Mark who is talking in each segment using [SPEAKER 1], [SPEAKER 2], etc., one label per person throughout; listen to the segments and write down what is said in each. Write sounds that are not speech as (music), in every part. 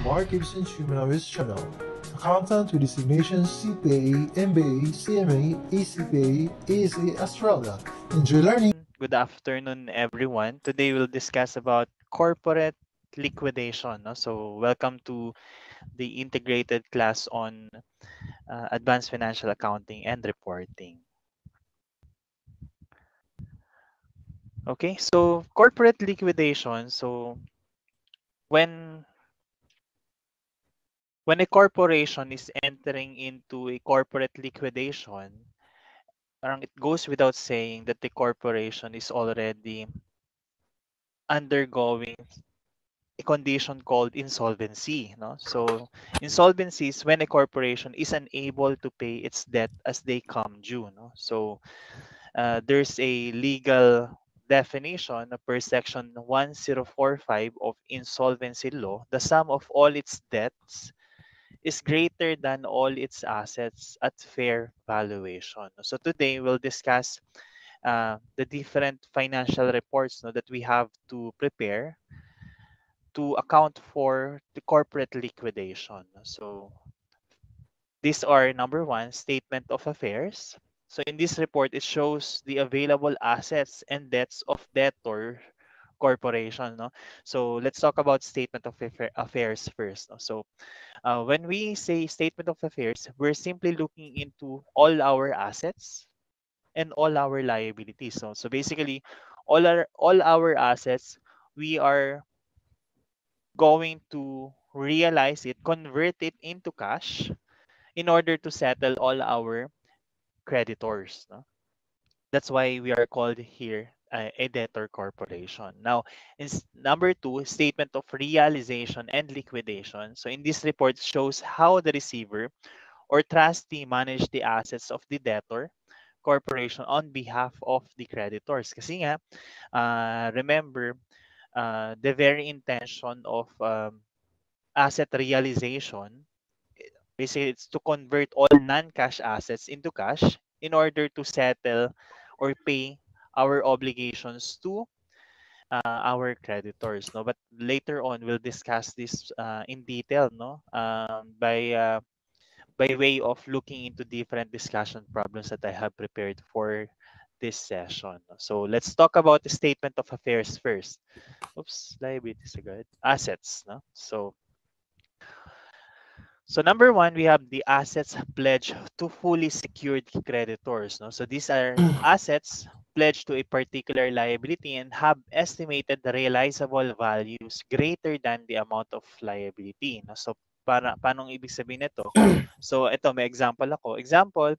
[SPEAKER 1] Mark Gibson Shumanawis channel. The Accountant with designations CPA, MBA, CMA, ACPA, ASA Australia. Enjoy learning!
[SPEAKER 2] Good afternoon, everyone. Today we'll discuss about corporate liquidation. No? So welcome to the integrated class on uh, advanced financial accounting and reporting. Okay, so corporate liquidation. So when when a corporation is entering into a corporate liquidation, it goes without saying that the corporation is already undergoing a condition called insolvency. No? So insolvency is when a corporation is unable to pay its debt as they come due. No? So uh, there's a legal definition per section 1045 of insolvency law, the sum of all its debts is greater than all its assets at fair valuation. So today we'll discuss uh, the different financial reports no, that we have to prepare to account for the corporate liquidation. So these are number one, statement of affairs. So in this report, it shows the available assets and debts of debtor corporation. No? So let's talk about statement of affairs first. No? So uh, when we say statement of affairs, we're simply looking into all our assets and all our liabilities. So, so basically, all our all our assets, we are going to realize it, convert it into cash in order to settle all our creditors. No? That's why we are called here uh, a debtor corporation. Now, in number two, statement of realization and liquidation. So in this report shows how the receiver or trustee manage the assets of the debtor corporation on behalf of the creditors. Kasi nga, uh, remember, uh, the very intention of um, asset realization Basically, it's to convert all non-cash assets into cash in order to settle or pay our obligations to uh, our creditors. No, but later on we'll discuss this uh, in detail. No, um, by uh, by way of looking into different discussion problems that I have prepared for this session. So let's talk about the statement of affairs first. Oops, liabilities are good. Assets. No, so so number one, we have the assets pledged to fully secured creditors. No? So these are (clears throat) assets pledged to a particular liability and have estimated realizable values greater than the amount of liability. No? So para, paano ibig sabihin nito? (clears throat) So ito, may example ako. Example,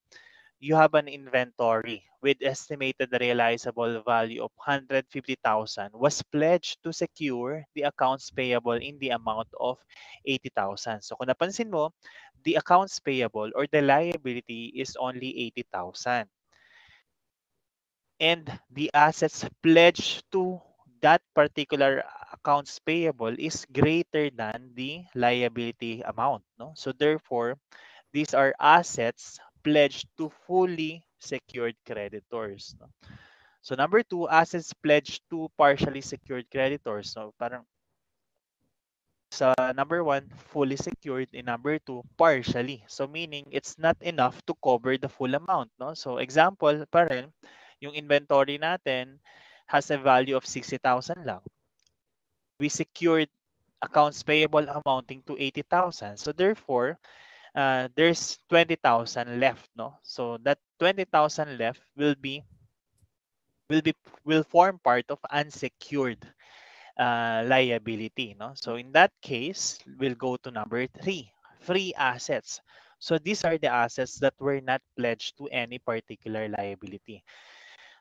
[SPEAKER 2] you have an inventory with estimated realizable value of 150,000 was pledged to secure the accounts payable in the amount of 80,000. So kung napansin mo, the accounts payable or the liability is only 80,000. And the assets pledged to that particular accounts payable is greater than the liability amount. No? So therefore, these are assets pledged to fully secured creditors. No? So number two, assets pledged to partially secured creditors. So parang sa number one, fully secured, and number two, partially. So meaning it's not enough to cover the full amount. No? So example pa rin, yung inventory natin has a value of 60,000 lang. We secured accounts payable amounting to 80,000. So therefore, uh, there's 20,000 left, no? So that 20,000 left will be will be will form part of unsecured uh, liability, no? So in that case, we'll go to number three, free assets. So these are the assets that were not pledged to any particular liability.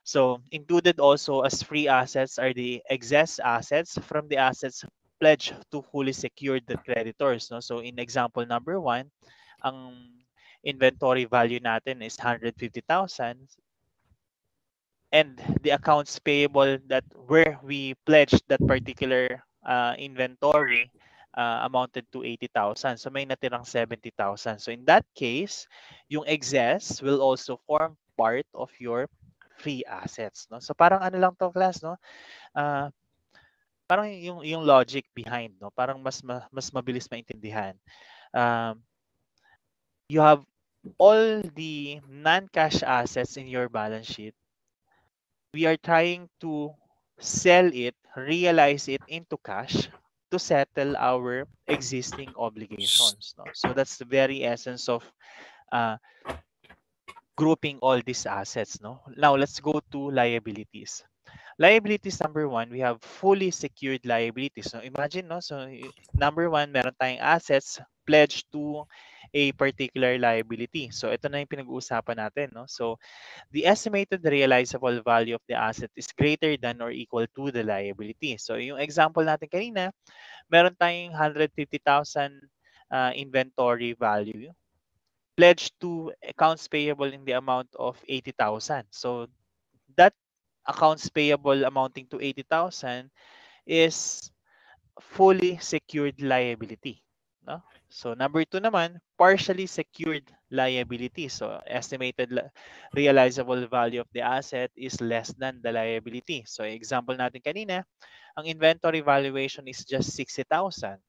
[SPEAKER 2] So included also as free assets are the excess assets from the assets pledged to fully secured creditors. No? So in example number one, ang inventory value natin is 150,000 and the accounts payable that where we pledged that particular uh, inventory uh, amounted to 80,000. So may natirang 70,000. So in that case, yung excess will also form part of your free assets. No? So parang ano lang to class, no? Uh, parang yung yung logic behind, no? Parang mas mas mabilis maintindihan. Um, you have all the non-cash assets in your balance sheet. We are trying to sell it, realize it into cash to settle our existing obligations. No? So that's the very essence of uh, grouping all these assets. No? Now let's go to liabilities. Liabilities number one, we have fully secured liabilities. So imagine, no? So number one, meron tayong assets pledged to a particular liability. So ito na yung pinag-uusapan natin, no? So the estimated realizable value of the asset is greater than or equal to the liability. So yung example natin kanina, meron tayong 150,000 uh, inventory value pledged to accounts payable in the amount of 80,000. So that accounts payable amounting to 80,000 is fully secured liability. No? So number two naman, partially secured liability. So estimated realizable value of the asset is less than the liability. So example natin kanina, ang inventory valuation is just 60,000.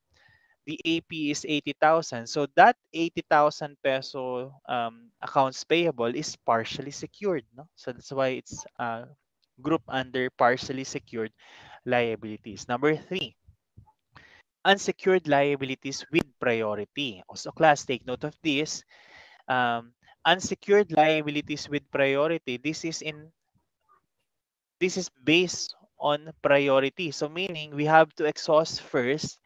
[SPEAKER 2] The AP is 80,000. So that 80,000 peso um, accounts payable is partially secured. No? So that's why it's uh, group under partially secured liabilities. Number three, unsecured liabilities with priority. Also, class, take note of this. Um, unsecured liabilities with priority. This is in this is based on priority. So meaning we have to exhaust first,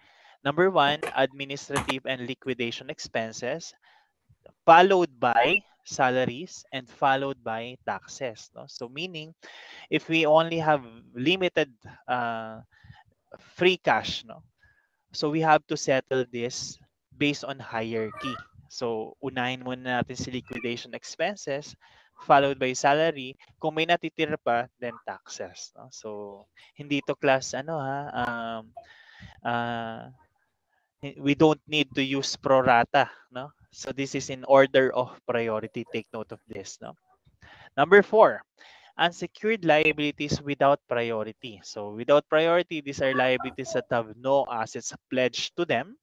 [SPEAKER 2] number one, administrative and liquidation expenses, followed by salaries and followed by taxes. No? So meaning, if we only have limited uh, free cash, no? so we have to settle this based on hierarchy. So unahin muna natin si liquidation expenses, followed by salary. Kung may natitira pa, then taxes. No? So hindi to class ano ha, um, uh, Eh, we don't need to use pro rata, no? So this is in order of priority. Take note of this. No? Number four, unsecured liabilities without priority. So without priority, these are liabilities that have no assets pledged to them.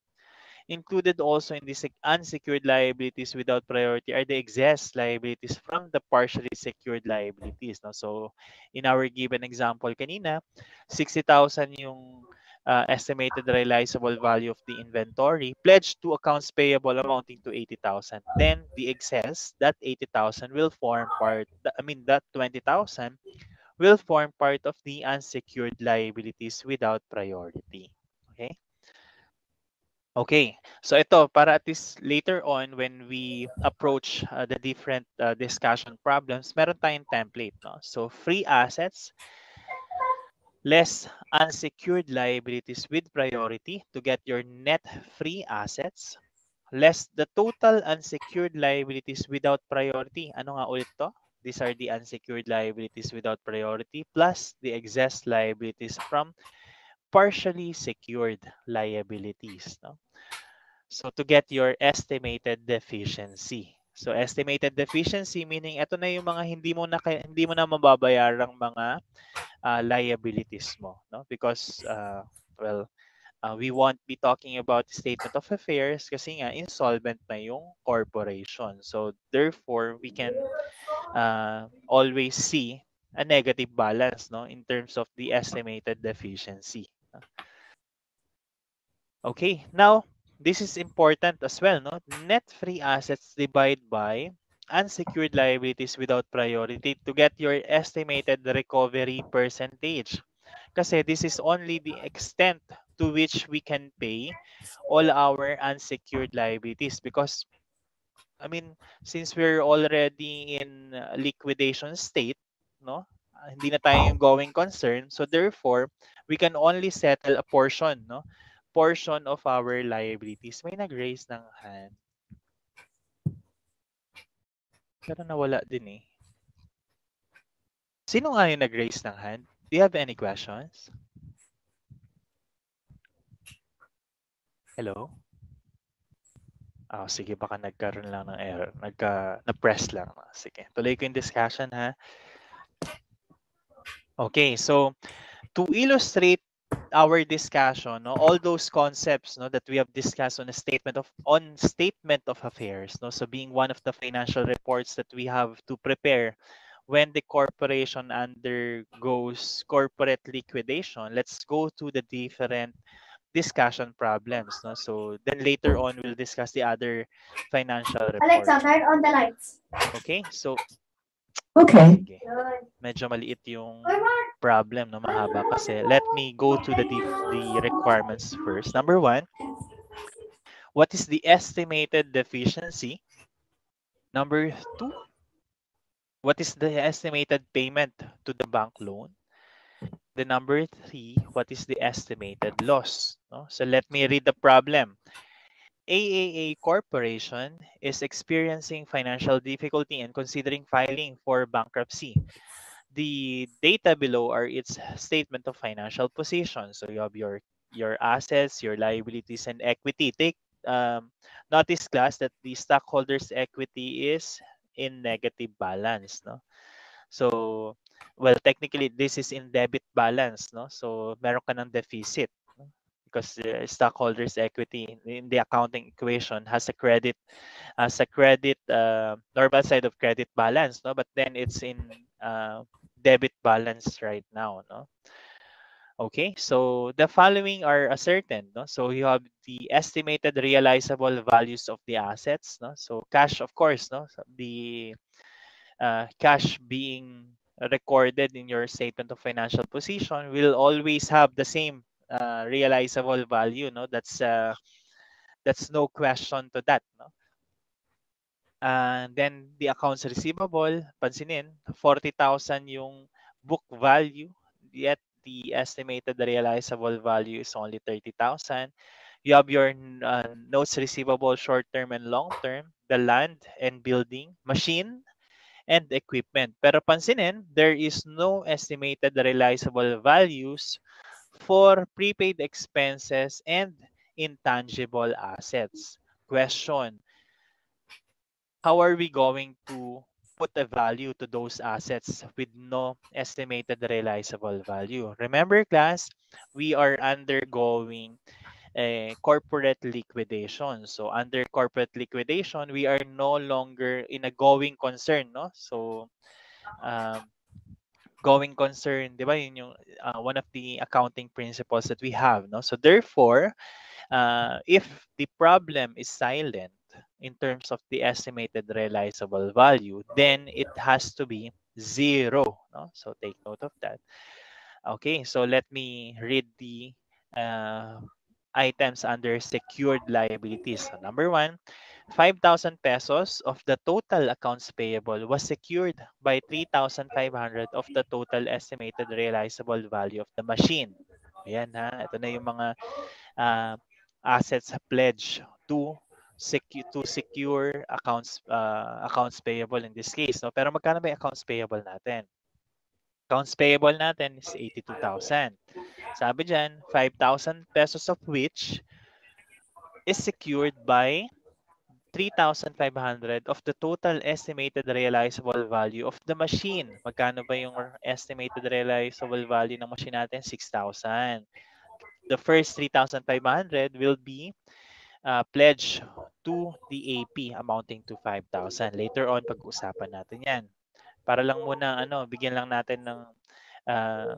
[SPEAKER 2] Included also in these unsecured liabilities without priority are the excess liabilities from the partially secured liabilities. No? So in our given example kanina, 60,000 yung uh, estimated realizable value of the inventory pledged to accounts payable amounting to 80,000. Then the excess, that 80,000 will form part, I mean that 20,000 will form part of the unsecured liabilities without priority. Okay? Okay, so ito, para at least later on when we approach uh, the different uh, discussion problems, meron tayong template. No? So free assets, less unsecured liabilities with priority to get your net free assets less the total unsecured liabilities without priority. Ano nga ulit to? These are the unsecured liabilities without priority plus the excess liabilities from partially secured liabilities. No? So to get your estimated deficiency. So estimated deficiency meaning ito na yung mga hindi mo na hindi mo na mababayarang mga uh, liabilities mo, no? Because uh, well, uh, we won't be talking about statement of affairs kasi nga insolvent na yung corporation. So therefore, we can uh, always see a negative balance no in terms of the estimated deficiency. Okay, now this is important as well, no? Net free assets divide by unsecured liabilities without priority to get your estimated recovery percentage. Kasi this is only the extent to which we can pay all our unsecured liabilities because I mean, since we're already in liquidation state, no? Hindi na tayo going concern. So therefore, we can only settle a portion, no? portion of our liabilities. May nag-raise ng hand. Pero nawala din eh. Sino nga yung nag-raise ng hand? Do you have any questions? Hello? Oh, sige, baka nagkaroon lang ng error. Nagka, na-press lang. Sige, tuloy ko yung discussion ha. Okay, so to illustrate our discussion, no, all those concepts, no, that we have discussed on a statement of on statement of affairs, no, so being one of the financial reports that we have to prepare when the corporation undergoes corporate liquidation. Let's go to the different discussion problems, no. So then later on we'll discuss the other financial reports.
[SPEAKER 3] Alexa, turn on the lights.
[SPEAKER 2] Okay, so
[SPEAKER 4] Okay.
[SPEAKER 2] sige. medyo maliit yung
[SPEAKER 3] Oy, Mark.
[SPEAKER 2] Problem no mahaba. Kasi let me go to the the requirements first. Number one what is the estimated deficiency? Number two what is the estimated payment to the bank loan? The number three what is the estimated loss no? so let me read the problem. AAA Corporation is experiencing financial difficulty and considering filing for bankruptcy. The data below are its statement of financial position. So you have your your assets, your liabilities, and equity. Take um, notice class that the stockholders' equity is in negative balance. No, so well technically this is in debit balance. No, so meron ka ng deficit. no? Because the stockholders' equity in- in the accounting equation has a credit, has a credit uh, normal side of credit balance. No, but then it's in uh, debit balance right now. No. Okay, so the following are ascertained. No? So you have the estimated realizable values of the assets. No? So cash, of course, no? So the uh, cash being recorded in your statement of financial position will always have the same uh, realizable value. No, that's uh, that's no question to that. No. And then the accounts receivable, pansinin, 40,000 yung book value, yet the estimated realizable value is only 30,000. You have your uh, notes receivable short term and long term, the land and building, machine, and equipment. Pero pansinin, there is no estimated realizable values for prepaid expenses and intangible assets. Question, how are we going to put a value to those assets with no estimated realizable value? Remember class, we are undergoing a corporate liquidation. So under corporate liquidation, we are no longer in a going concern, no? So um, going concern, di ba, yun yung uh, one of the accounting principles that we have, no? So therefore, uh, if the problem is silent in terms of the estimated realizable value, then it has to be zero, no? So take note of that. Okay, so let me read the uh, items under secured liabilities. So number one, 5,000 pesos of the total accounts payable was secured by 3,500 of the total estimated realizable value of the machine. Ayan ha, ito na yung mga uh, assets pledge to secure to secure accounts uh, accounts payable in this case no pero magkano ba accounts payable natin accounts payable natin is 82,000 sabi diyan 5,000 pesos of which is secured by 3,500 of the total estimated realizable value of the machine. Magkano ba yung estimated realizable value ng machine natin? 6,000. The first 3,500 will be uh, pledged to the AP amounting to 5,000. Later on, pag-uusapan natin yan. Para lang muna, ano, bigyan lang natin ng uh,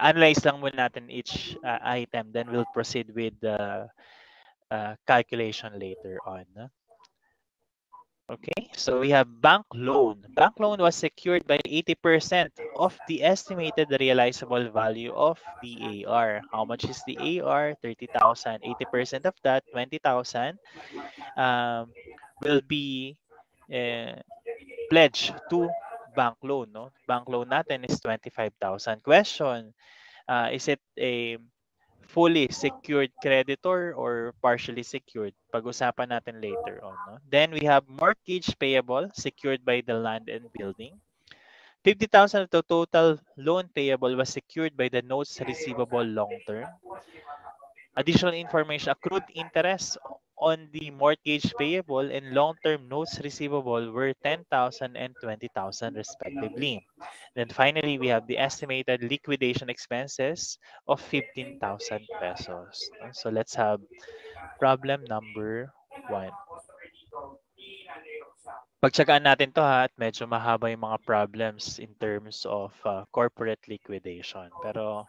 [SPEAKER 2] analyze lang muna natin each uh, item. Then we'll proceed with the uh, calculation later on. no? Okay, so we have bank loan. Bank loan was secured by 80% of the estimated realizable value of the AR. How much is the AR? 30,000. 80% of that, 20,000, um, will be uh, pledged to bank loan. No? Bank loan natin is 25,000. Question, uh, is it a fully secured creditor or partially secured. Pag-usapan natin later on. No? Then we have mortgage payable secured by the land and building. 50,000 of the total loan payable was secured by the notes receivable long term. Additional information, accrued interest on the mortgage payable and long-term notes receivable were 10,000 and 20,000 respectively. Then finally, we have the estimated liquidation expenses of 15,000 pesos. So let's have problem number one. Pagtsagaan natin to ha at medyo mahaba yung mga problems in terms of uh, corporate liquidation. Pero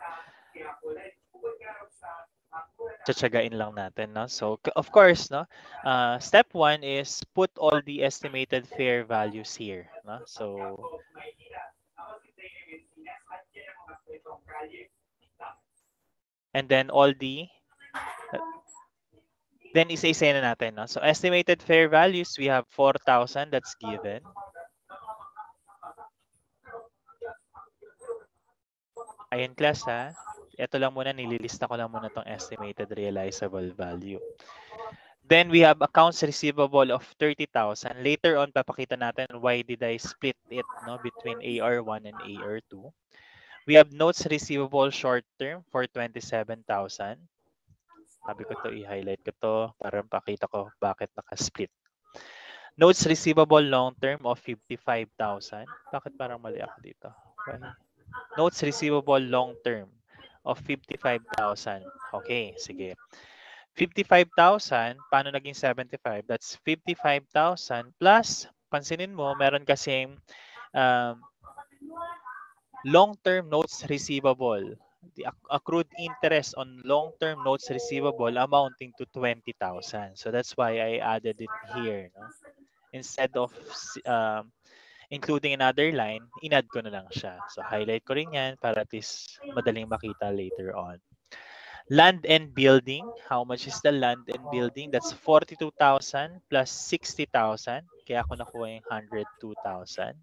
[SPEAKER 2] tsatsagain lang natin, no? So, of course, no? Uh, step one is put all the estimated fair values here, no? So, and then all the then isa-isa na natin, no? So, estimated fair values, we have 4,000 that's given. Ayun, class, ha? Ito lang muna, nililista ko lang muna tong estimated realizable value. Then we have accounts receivable of 30,000. Later on, papakita natin why did I split it no, between AR1 and AR2. We have notes receivable short term for 27,000. Sabi ko to, i-highlight ko to para pakita ko bakit naka-split. Notes receivable long term of 55,000. Bakit parang mali ako dito? Well, notes receivable long term of 55,000. Okay, sige. 55,000, paano naging 75? That's 55,000 plus, pansinin mo, meron kasing um, long-term notes receivable. The accrued interest on long-term notes receivable amounting to 20,000. So that's why I added it here. No? Instead of um, including another line, inad ko na lang siya. So highlight ko rin yan para at least madaling makita later on. Land and building. How much is the land and building? That's 42,000 plus 60,000. Kaya ako nakuha yung 102,000.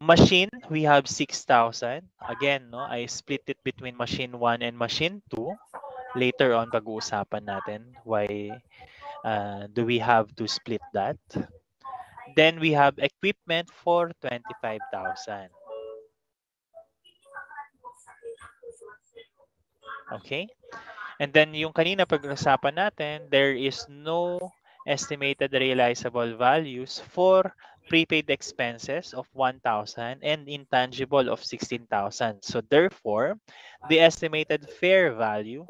[SPEAKER 2] Machine, we have 6,000. Again, no, I split it between machine 1 and machine 2. Later on, pag-uusapan natin why uh, do we have to split that? Then we have equipment for 25,000. Okay? And then yung kanina pag-usapan natin, there is no estimated realizable values for prepaid expenses of 1,000 and intangible of 16,000. So therefore, the estimated fair value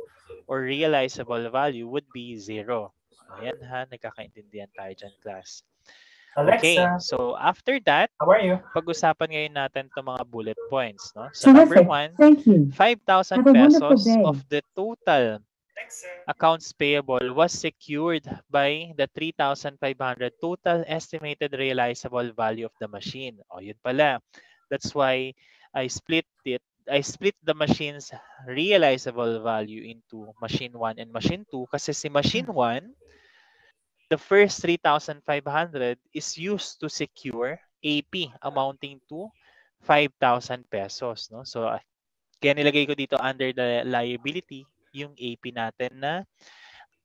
[SPEAKER 2] or realizable value would be zero. Ayan ha, nagkakaintindihan tayo dyan, class.
[SPEAKER 3] Alexa,
[SPEAKER 2] Okay, so after that,
[SPEAKER 3] how are you?
[SPEAKER 2] pag-usapan ngayon natin itong mga bullet points. No? So
[SPEAKER 4] Terrific.
[SPEAKER 2] number one,
[SPEAKER 4] Thank you.
[SPEAKER 2] 5,000
[SPEAKER 4] Have a wonderful
[SPEAKER 2] pesos of the total accounts payable was secured by the 3,500 total estimated realizable value of the machine. O, yun pala. That's why I split it. I split the machine's realizable value into machine 1 and machine 2 kasi si machine 1, the first 3,500 is used to secure AP amounting to 5,000 pesos. No? So, ah, kaya nilagay ko dito under the liability yung AP natin na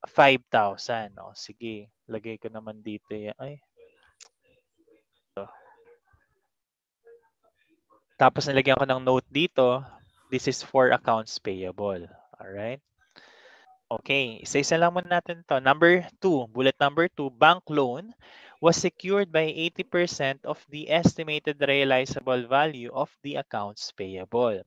[SPEAKER 2] 5,000. No? Sige, lagay ko naman dito. yan. Ay. Ito. Tapos nilagyan ko ng note dito. This is for accounts payable. Alright? Okay, isa-isa lang muna natin to. Number two, bullet number two, bank loan was secured by 80% of the estimated realizable value of the accounts payable.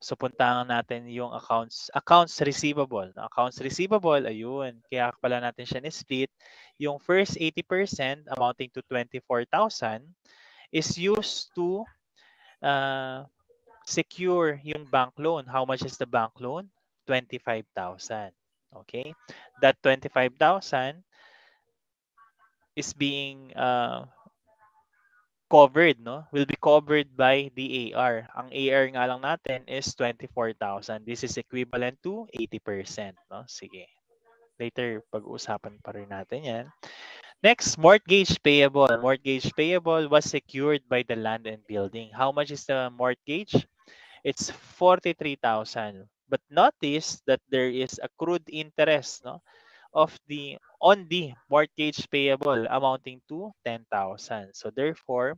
[SPEAKER 2] So puntahan natin yung accounts accounts receivable. Accounts receivable, ayun. Kaya pala natin siya ni-split. Yung first 80% amounting to 24,000 is used to uh, secure yung bank loan. How much is the bank loan? 25,000. Okay? That 25,000 is being uh, covered, no? Will be covered by the AR. Ang AR nga lang natin is 24,000. This is equivalent to 80%, no? Sige. Later, pag-uusapan pa rin natin yan. Next, mortgage payable. Mortgage payable was secured by the land and building. How much is the mortgage? It's 43,000. But notice that there is accrued interest, no? of the on the mortgage payable amounting to 10,000. So therefore,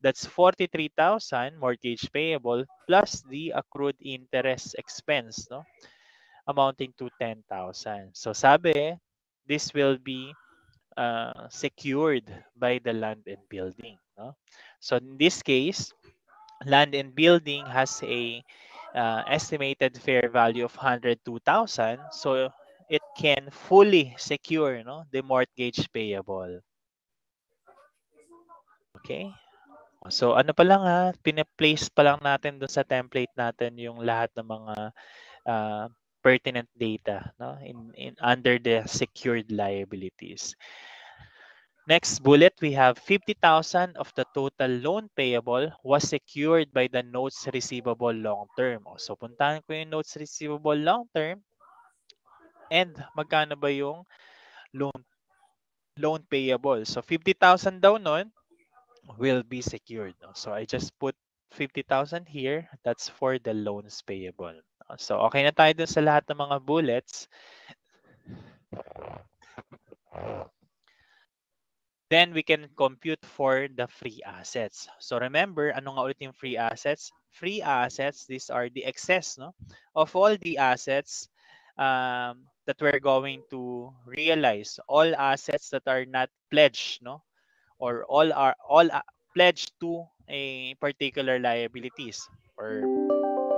[SPEAKER 2] that's 43,000 mortgage payable plus the accrued interest expense, no? amounting to 10,000. So sabi, this will be uh, secured by the land and building. No? So in this case, land and building has a uh, estimated fair value of 102,000. So it can fully secure no, the mortgage payable. Okay? So ano pa lang ha, pina-place pa lang natin doon sa template natin yung lahat ng mga uh, pertinent data no in, in under the secured liabilities. Next bullet, we have 50,000 of the total loan payable was secured by the notes receivable long term. So puntahan ko yung notes receivable long term and magkano ba yung loan loan payable. So 50,000 daw nun will be secured. So I just put 50,000 here. That's for the loans payable. So okay na tayo dun sa lahat ng mga bullets. Then we can compute for the free assets. So remember, ano nga ulit yung free assets? Free assets, these are the excess no, of all the assets um, that we're going to realize. All assets that are not pledged, no, or all are all uh, pledged to a particular liabilities. Or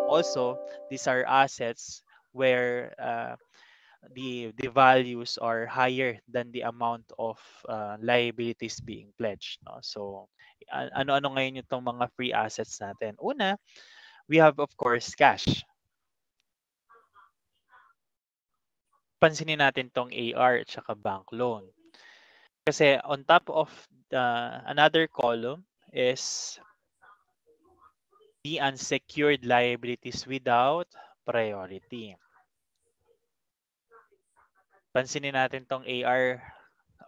[SPEAKER 2] also, these are assets where uh, the the values are higher than the amount of uh, liabilities being pledged no? So ano-ano ngayon yung mga free assets natin? Una we have of course cash. Pansinin natin tong AR at saka bank loan. Kasi on top of the another column is the unsecured liabilities without priority Pansinin natin tong AR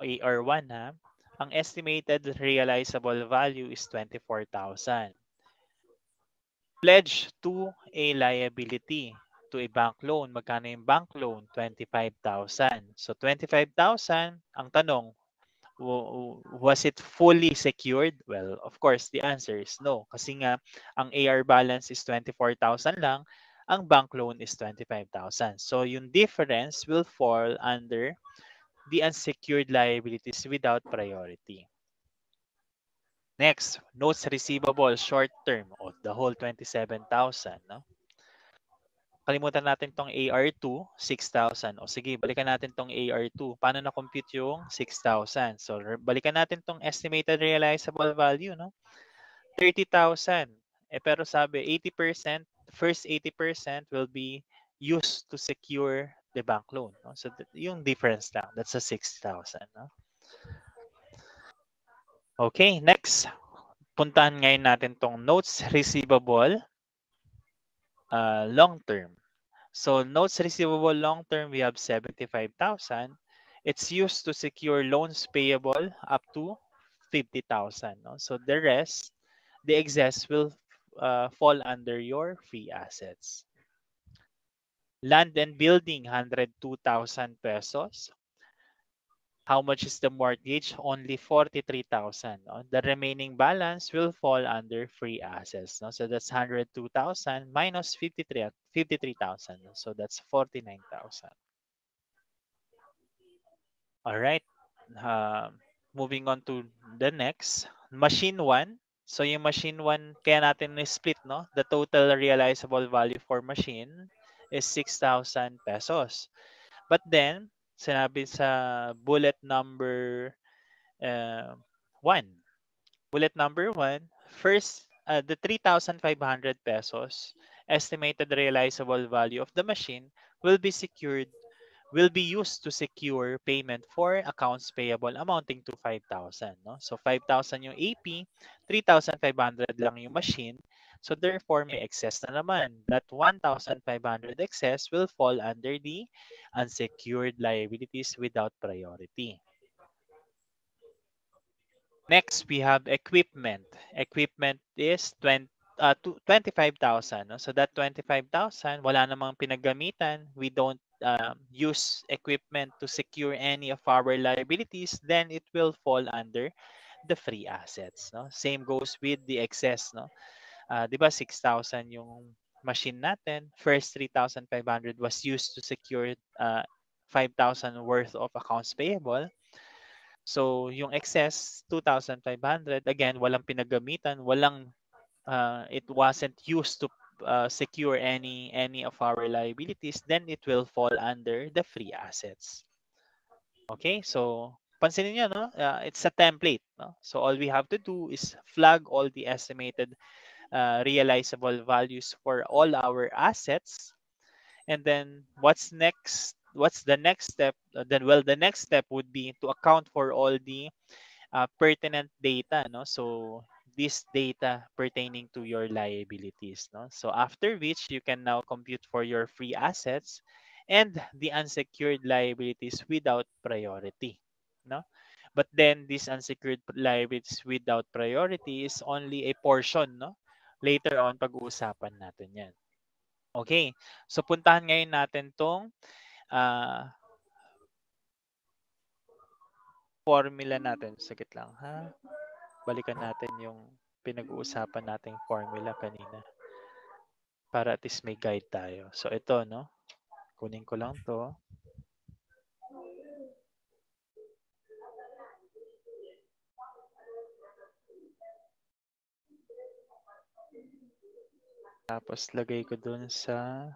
[SPEAKER 2] AR1 ha. Ang estimated realizable value is 24,000. Pledge to a liability to a bank loan. Magkano yung bank loan? 25,000. So 25,000, ang tanong, was it fully secured? Well, of course, the answer is no. Kasi nga, ang AR balance is 24,000 lang ang bank loan is 25,000. So yung difference will fall under the unsecured liabilities without priority. Next, notes receivable short term of the whole 27,000. No? Kalimutan natin tong AR2, 6,000. O sige, balikan natin tong AR2. Paano na-compute yung 6,000? So, balikan natin tong estimated realizable value. No? 30,000. Eh, pero sabi, 80% first 80% will be used to secure the bank loan. No? So th- yung difference lang, that's a 6,000. No? Okay, next. Puntahan ngayon natin tong notes receivable uh, long term. So notes receivable long term, we have 75,000. It's used to secure loans payable up to 50,000. No? So the rest, the excess will uh, fall under your free assets. Land and building, 102,000 pesos. How much is the mortgage? Only 43,000. No? The remaining balance will fall under free assets. No? So that's 102,000 minus 53, 53,000. So that's 49,000. All right. Uh, moving on to the next. Machine 1, So yung machine 1, kaya natin split, no? The total realizable value for machine is 6,000 pesos. But then, sinabi sa bullet number uh, 1. Bullet number 1, first, uh, the 3,500 pesos estimated realizable value of the machine will be secured will be used to secure payment for accounts payable amounting to 5,000. No? So 5,000 yung AP, 3,500 lang yung machine. So therefore, may excess na naman. That 1,500 excess will fall under the unsecured liabilities without priority. Next, we have equipment. Equipment is 20, uh, 25,000. No? So that 25,000, wala namang pinagamitan. We don't um, use equipment to secure any of our liabilities, then it will fall under the free assets. No? Same goes with the excess. No? Uh, di ba 6,000 yung machine natin, first 3,500 was used to secure uh, 5,000 worth of accounts payable. So, yung excess, 2,500, again, walang pinagamitan, walang, uh, it wasn't used to uh, secure any any of our liabilities, then it will fall under the free assets. Okay, so pansinin niyo, no? Uh, it's a template. No? So all we have to do is flag all the estimated uh, realizable values for all our assets. And then what's next? What's the next step? Uh, then, well, the next step would be to account for all the uh, pertinent data. No? So this data pertaining to your liabilities. No? So after which you can now compute for your free assets and the unsecured liabilities without priority. No? But then this unsecured liabilities without priority is only a portion no? Later on, pag-uusapan natin yan. Okay. So, puntahan ngayon natin tong uh, formula natin. Sagit lang, ha? Balikan natin yung pinag-uusapan nating formula kanina. Para at least may guide tayo. So, ito, no? Kunin ko lang to. Tapos lagay ko dun sa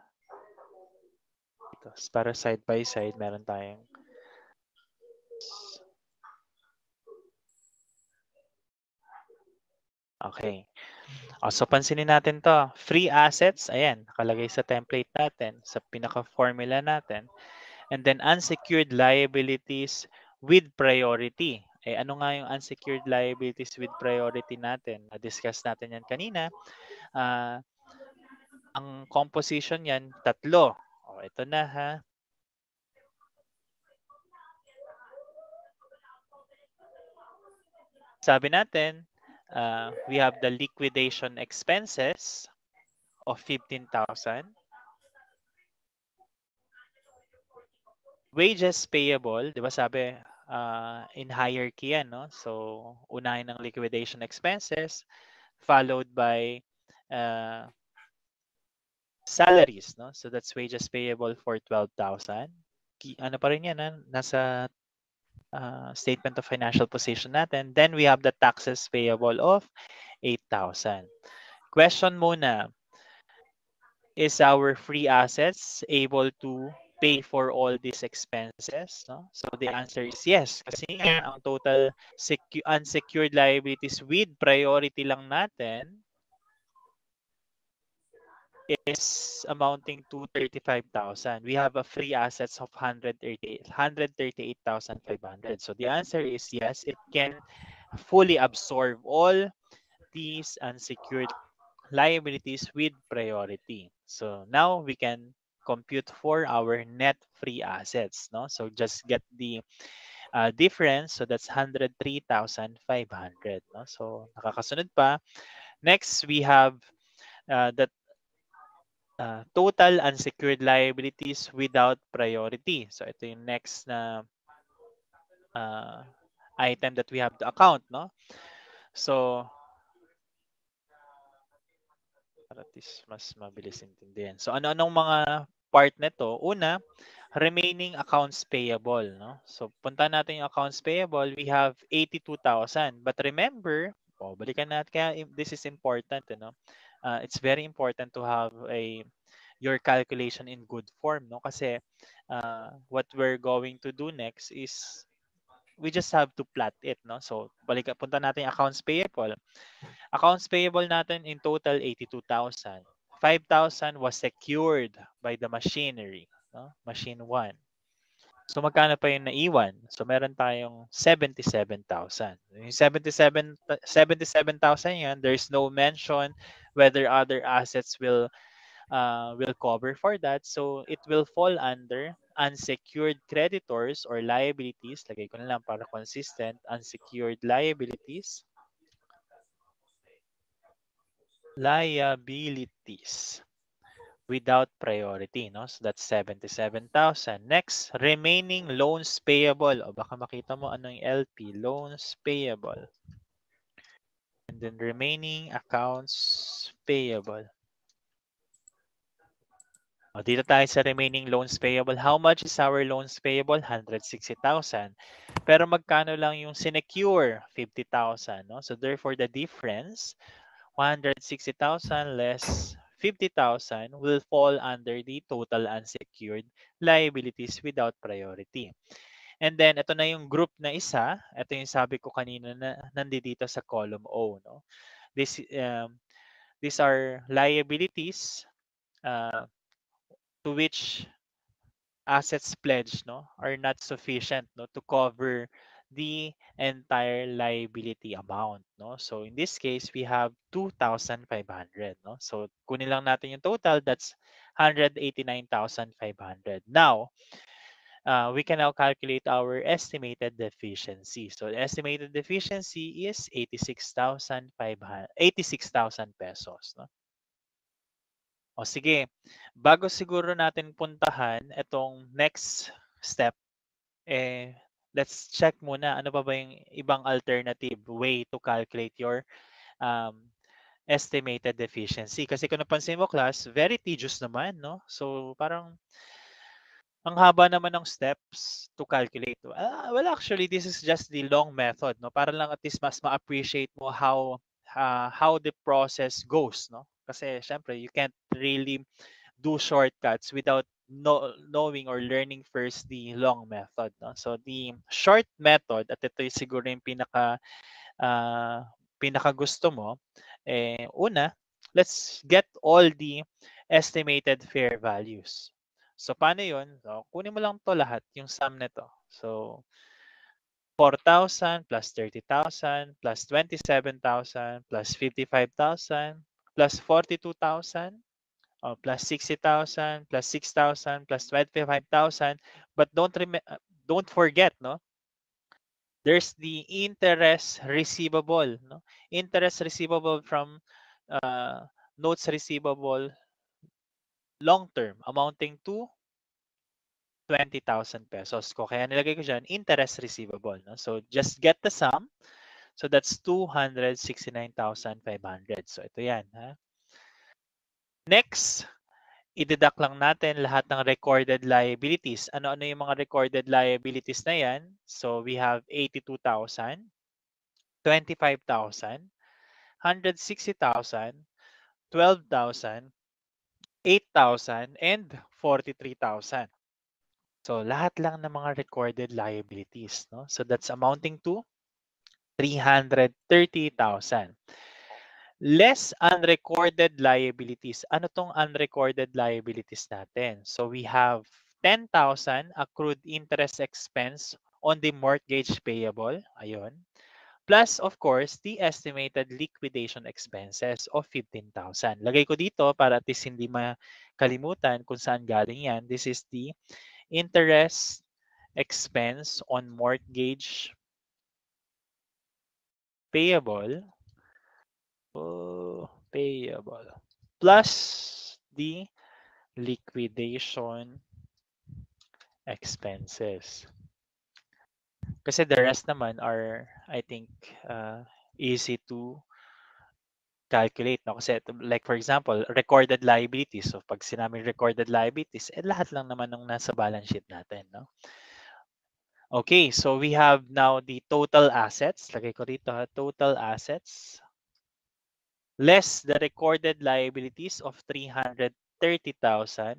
[SPEAKER 2] ito, para side by side meron tayong Okay. O, so pansinin natin to. Free assets, ayan, nakalagay sa template natin, sa pinaka-formula natin. And then unsecured liabilities with priority. Eh, ano nga yung unsecured liabilities with priority natin? Na-discuss natin yan kanina. Uh, ang composition yan, tatlo. O, ito na ha. Sabi natin, uh, we have the liquidation expenses of 15,000. Wages payable, di ba sabi, uh, in hierarchy yan, no? So, unahin ng liquidation expenses, followed by uh, salaries, no? So that's wages payable for 12,000. Ano pa rin yan, ha? nasa uh, statement of financial position natin. Then we have the taxes payable of 8,000. Question muna, is our free assets able to pay for all these expenses? No? So the answer is yes. Kasi ang total unsecured liabilities with priority lang natin is amounting to 35,000. We have a free assets of 138,500. So the answer is yes, it can fully absorb all these unsecured liabilities with priority. So now we can compute for our net free assets. No? So just get the uh, difference. So that's 103,500. No? So nakakasunod pa. Next, we have uh, that uh, total unsecured liabilities without priority. So ito yung next na uh, item that we have to account, no? So para this mas mabilis intindihan. So ano-anong mga part nito? Una, remaining accounts payable, no? So punta natin yung accounts payable, we have 82,000. But remember, oh, balikan natin kaya this is important, you know uh, it's very important to have a your calculation in good form no? Kasi uh, what we're going to do next is we just have to plot it no? So balik punta natin accounts payable. Accounts payable natin in total 82,000 5,000 was secured by the machinery no? Machine 1 So magkano pa yung naiwan? So meron tayong 77,000. Yung 77 77,000 yan, there's no mention whether other assets will uh, will cover for that. So it will fall under unsecured creditors or liabilities. Lagay ko na lang para consistent. Unsecured liabilities. Liabilities without priority. No? So that's 77,000. Next, remaining loans payable. O baka makita mo anong LP, loans payable. And then remaining accounts payable. O, dito tayo sa remaining loans payable. How much is our loans payable? 160,000. Pero magkano lang yung sinecure? 50,000. No? So therefore, the difference, 160,000 less 50,000 will fall under the total unsecured liabilities without priority. And then, ito na yung group na isa. Ito yung sabi ko kanina na nandito sa column O. No? This, um, these are liabilities uh, to which assets pledged no are not sufficient no to cover the entire liability amount no so in this case we have 2500 no so kunin lang natin yung total that's 189,500 now uh, we can now calculate our estimated deficiency so the estimated deficiency is 86,500 86,000 pesos no o sige, bago siguro natin puntahan itong next step, eh, let's check muna ano pa ba yung ibang alternative way to calculate your um, estimated deficiency. Kasi kung napansin mo class, very tedious naman, no? So parang ang haba naman ng steps to calculate. Uh, well, actually, this is just the long method, no? Para lang at least mas ma-appreciate mo how uh, how the process goes, no? Kasi syempre, you can't really do shortcuts without know, knowing or learning first the long method. No? So the short method, at ito yung siguro yung pinaka, uh, pinaka gusto mo, eh, una, let's get all the estimated fair values. So paano yun? So, kunin mo lang to lahat, yung sum nito. So 4,000 plus 30,000 plus 27,000 plus 55,000 plus 42,000 uh, plus 60,000 plus 6,000 plus 25,000 but don't uh, don't forget no there's the interest receivable no interest receivable from uh, notes receivable long term amounting to 20,000 pesos ko kaya nilagay ko diyan interest receivable no so just get the sum So that's 269,500. So ito yan. Ha? Next, i-deduct lang natin lahat ng recorded liabilities. Ano-ano yung mga recorded liabilities na yan? So we have 82,000, 25,000, 160,000, 12,000, 8,000, and 43,000. So lahat lang ng mga recorded liabilities. No? So that's amounting to 330,000. Less unrecorded liabilities. Ano tong unrecorded liabilities natin? So we have 10,000 accrued interest expense on the mortgage payable. Ayun. Plus, of course, the estimated liquidation expenses of 15,000. Lagay ko dito para at least hindi makalimutan kung saan galing yan. This is the interest expense on mortgage payable oh, payable plus the liquidation expenses. Kasi the rest naman are, I think, uh, easy to calculate. No? Kasi like for example, recorded liabilities. So pag sinaming recorded liabilities, eh, lahat lang naman ng nasa balance sheet natin. No? Okay, so we have now the total assets. Lagay ko dito ha, total assets. Less the recorded liabilities of 330,000.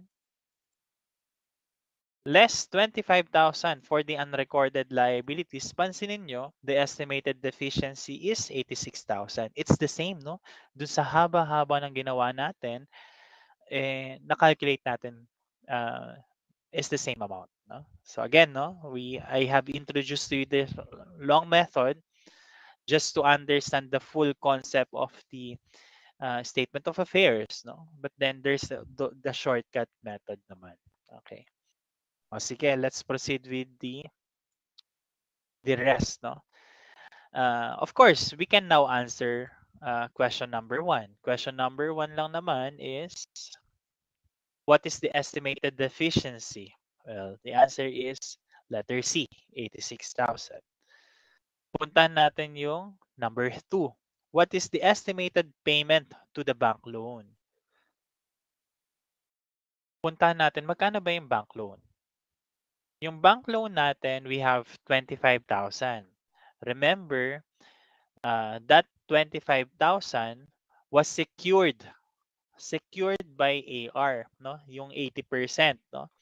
[SPEAKER 2] Less 25,000 for the unrecorded liabilities. Pansinin nyo, the estimated deficiency is 86,000. It's the same, no? Dun sa haba-haba ng ginawa natin, eh, na-calculate natin uh, is the same amount. No? So again, no, we I have introduced to you the long method just to understand the full concept of the uh, statement of affairs, no? But then there's the, the, the shortcut method naman. Okay. O sige, let's proceed with the the rest, no? Uh, of course, we can now answer uh, question number one. Question number one lang naman is what is the estimated deficiency? Well, the answer is letter C, 86,000. Puntahan natin yung number 2. What is the estimated payment to the bank loan? puntahan natin magkano ba yung bank loan. Yung bank loan natin, we have 25,000. Remember, uh, that 25,000 was secured secured by AR, no? Yung 80%, no?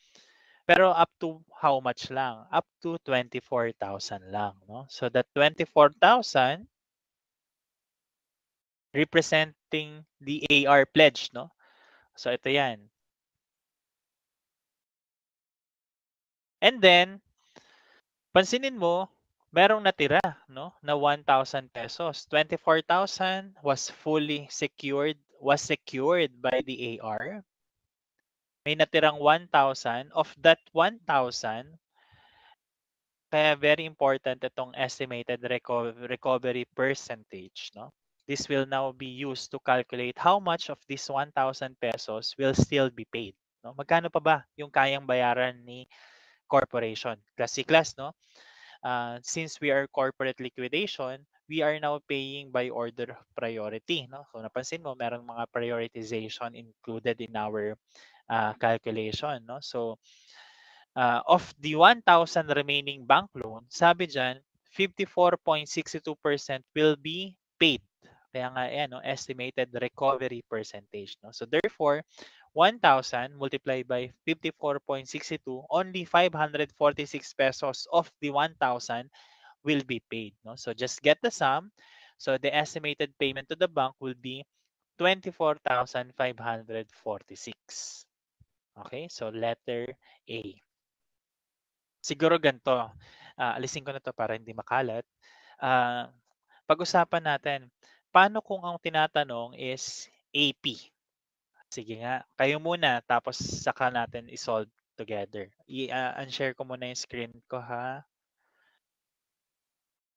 [SPEAKER 2] Pero up to how much lang? Up to 24,000 lang, no? So that 24,000 representing the AR pledge, no? So ito 'yan. And then pansinin mo, merong natira, no? Na 1,000 pesos. 24,000 was fully secured, was secured by the AR. May natirang 1,000. Of that 1,000, kaya very important itong estimated reco recovery percentage, no? This will now be used to calculate how much of this 1,000 pesos will still be paid. No? Magkano pa ba yung kayang bayaran ni corporation. Classy class, no? Uh, since we are corporate liquidation, we are now paying by order of priority. No? So napansin mo, merong mga prioritization included in our uh, calculation. No? So uh, of the 1,000 remaining bank loan, sabi dyan, 54.62% will be paid. Kaya nga, no, estimated recovery percentage. No? So therefore, 1,000 multiplied by 54.62, only 546 pesos of the 1,000 will be paid. No? So just get the sum. So the estimated payment to the bank will be 24,546. Okay, so letter A. Siguro ganito. Uh, alisin ko na to para hindi makalat. Uh, pag-usapan natin, paano kung ang tinatanong is AP? Sige nga, kayo muna tapos saka natin i-solve together. I-unshare ko muna yung screen ko ha.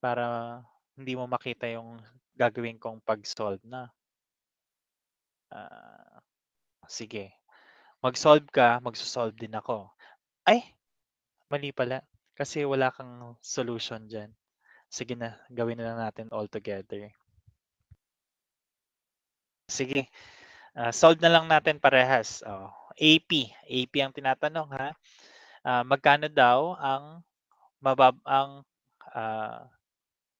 [SPEAKER 2] Para hindi mo makita yung gagawin kong pag-solve na. Uh, sige. Mag-solve ka, magso-solve din ako. Ay, mali pala. Kasi wala kang solution dyan. Sige na, gawin na lang natin all together. Sige. Uh, solve na lang natin parehas. Oh, AP. AP ang tinatanong ha. Uh, magkano daw ang mabab ang uh,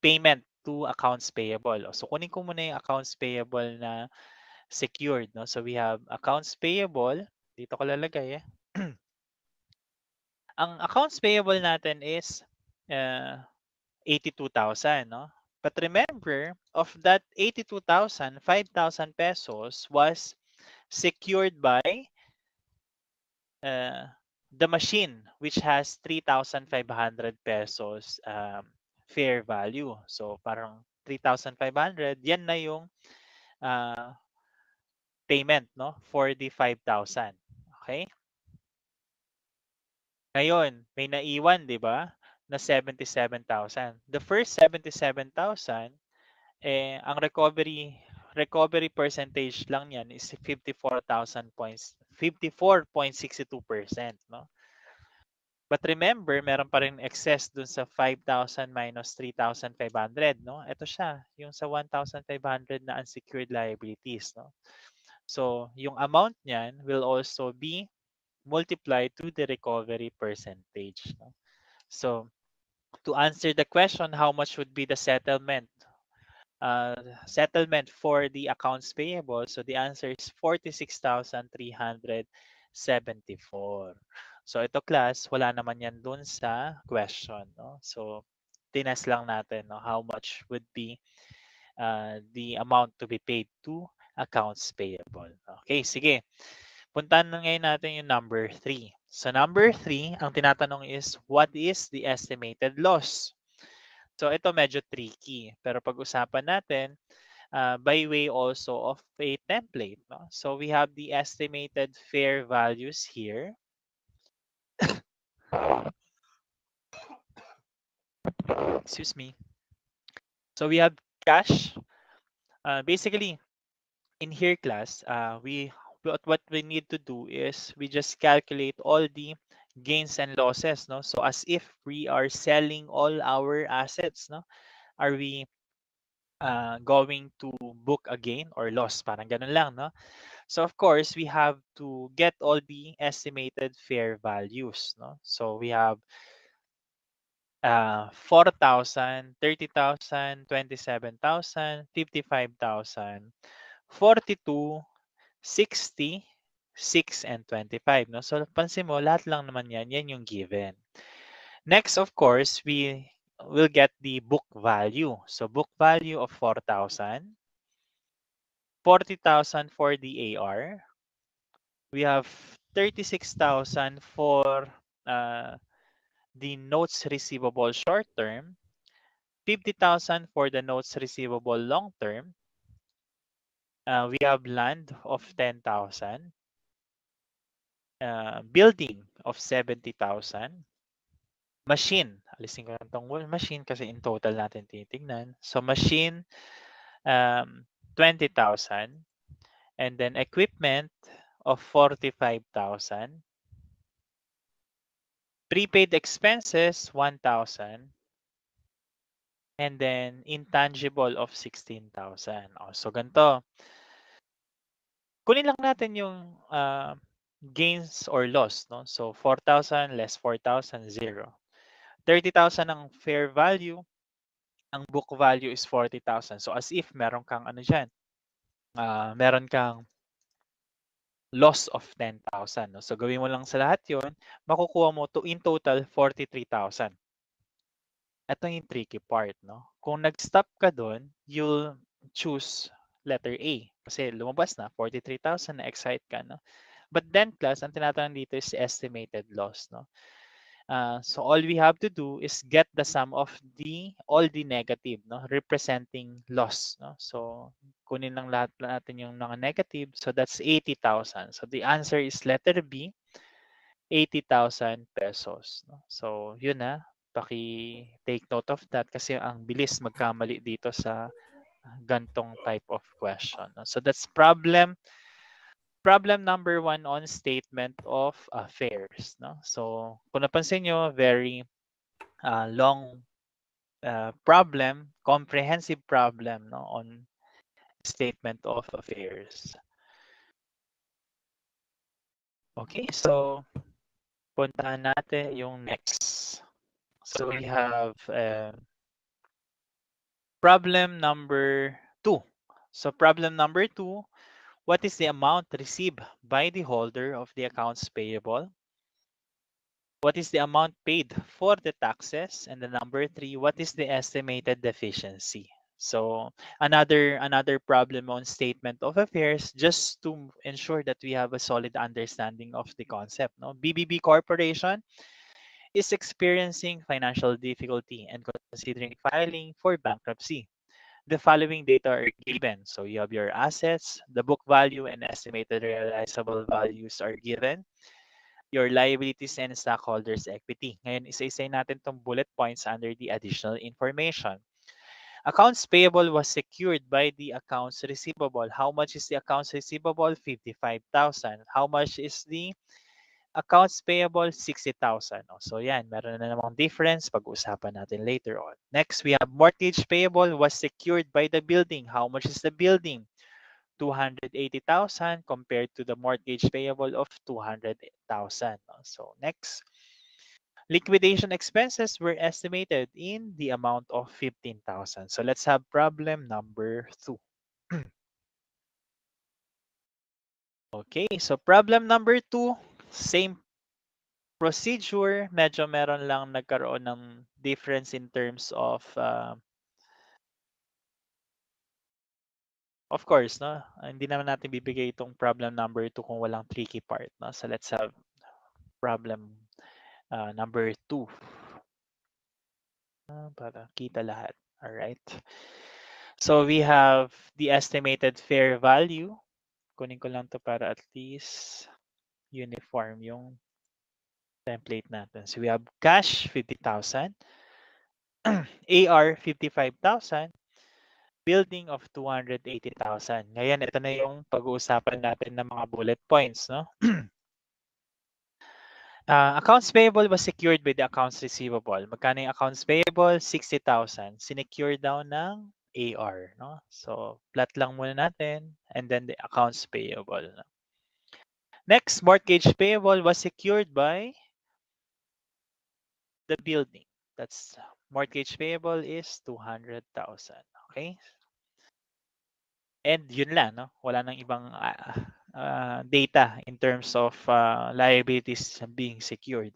[SPEAKER 2] payment to accounts payable. So kunin ko muna yung accounts payable na secured, no? So we have accounts payable, dito ko lalagay eh. (clears throat) ang accounts payable natin is uh, 82,000, no? But remember, of that 82,000, 5,000 pesos was secured by uh, the machine, which has 3,500 pesos um, fair value. So parang 3,500, yan na yung uh, payment no for the 5,000. Okay? Ngayon, may naiwan, 'di ba? Na 77,000. The first 77,000 eh ang recovery recovery percentage lang niyan is 54,000 points 54.62%, no? But remember, meron pa rin excess dun sa 5,000 minus 3,500, no? Ito siya, yung sa 1,500 na unsecured liabilities, no? So, yung amount niyan will also be multiplied to the recovery percentage, no? So, to answer the question, how much would be the settlement? Uh, settlement for the accounts payable. So the answer is 46,374. So ito class, wala naman yan dun sa question. No? So tinas lang natin no, how much would be uh, the amount to be paid to accounts payable. Okay, sige. Puntahan na ngayon natin yung number 3. Sa number 3, ang tinatanong is, what is the estimated loss? So ito medyo tricky. Pero pag-usapan natin, uh, by way also of a template. No? So we have the estimated fair values here. Excuse me. So we have cash. Uh, basically, in here class, uh, we but what we need to do is we just calculate all the gains and losses no so as if we are selling all our assets no are we uh, going to book a gain or loss parang ganun lang no So of course, we have to get all the estimated fair values. No? So we have uh, 4,000, 30,000, 27,000, 55,000, 42, 60, 6, and 25. No? So pansin mo, lahat lang naman yan, yan yung given. Next, of course, we will get the book value. So book value of 4,000, 40,000 for the AR. We have 36,000 for uh, the notes receivable short term, 50,000 for the notes receivable long term. Uh, we have land of 10,000, uh, building of 70,000, machine. Alisin ko lang itong machine kasi in total natin titignan. So machine, um, 20,000 and then equipment of 45,000 prepaid expenses 1,000 and then intangible of 16,000 oh, so ganito kunin lang natin yung uh, gains or loss no so 4,000 less 4,000 0 30,000 ang fair value ang book value is 40,000. So as if meron kang ano diyan. Uh, meron kang loss of 10,000. No? So gawin mo lang sa lahat 'yon, makukuha mo to in total 43,000. Ito yung tricky part, no? Kung nag-stop ka doon, you'll choose letter A kasi lumabas na 43,000 na excite ka, no? But then class, ang tinatanong dito is estimated loss, no? Uh, so all we have to do is get the sum of the all the negative no representing loss no so kunin lang lahat natin yung mga negative so that's 80,000 so the answer is letter B 80,000 pesos no so yun na paki take note of that kasi ang bilis magkamali dito sa gantong type of question so that's problem problem number one on statement of affairs. No? So, kung napansin nyo, very uh, long uh, problem, comprehensive problem no, on statement of affairs. Okay, so puntahan natin yung next. So we have uh, problem number two. So problem number two, What is the amount received by the holder of the accounts payable? What is the amount paid for the taxes? And the number three, what is the estimated deficiency? So another another problem on statement of affairs just to ensure that we have a solid understanding of the concept. No, BBB Corporation is experiencing financial difficulty and considering filing for bankruptcy the following data are given. So you have your assets, the book value and estimated realizable values are given. Your liabilities and stockholders equity. Ngayon, isa-isay natin tong bullet points under the additional information. Accounts payable was secured by the accounts receivable. How much is the accounts receivable? 55,000. How much is the Accounts payable, 60,000. So yan, meron na namang difference. Pag-usapan natin later on. Next, we have mortgage payable was secured by the building. How much is the building? 280,000 compared to the mortgage payable of 200,000. So next, liquidation expenses were estimated in the amount of 15,000. So let's have problem number two. (clears throat) okay, so problem number two, same procedure, medyo meron lang nagkaroon ng difference in terms of uh, Of course, no? Hindi naman natin bibigay itong problem number 2 kung walang tricky part, no? So let's have problem uh, number 2. Uh, para kita lahat. All right. So we have the estimated fair value. Kunin ko lang to para at least uniform yung template natin. So we have cash 50,000, AR 55,000, building of 280,000. Ngayon, ito na yung pag-uusapan natin ng mga bullet points. No? uh, (clears throat) accounts payable was secured by the accounts receivable. Magkano yung accounts payable? 60,000. Sinecure daw ng AR. No? So, plot lang muna natin and then the accounts payable. No? Next, mortgage payable was secured by the building. That's mortgage payable is 200,000. Okay? And yun lang, no? Wala nang ibang uh, uh, data in terms of uh, liabilities being secured.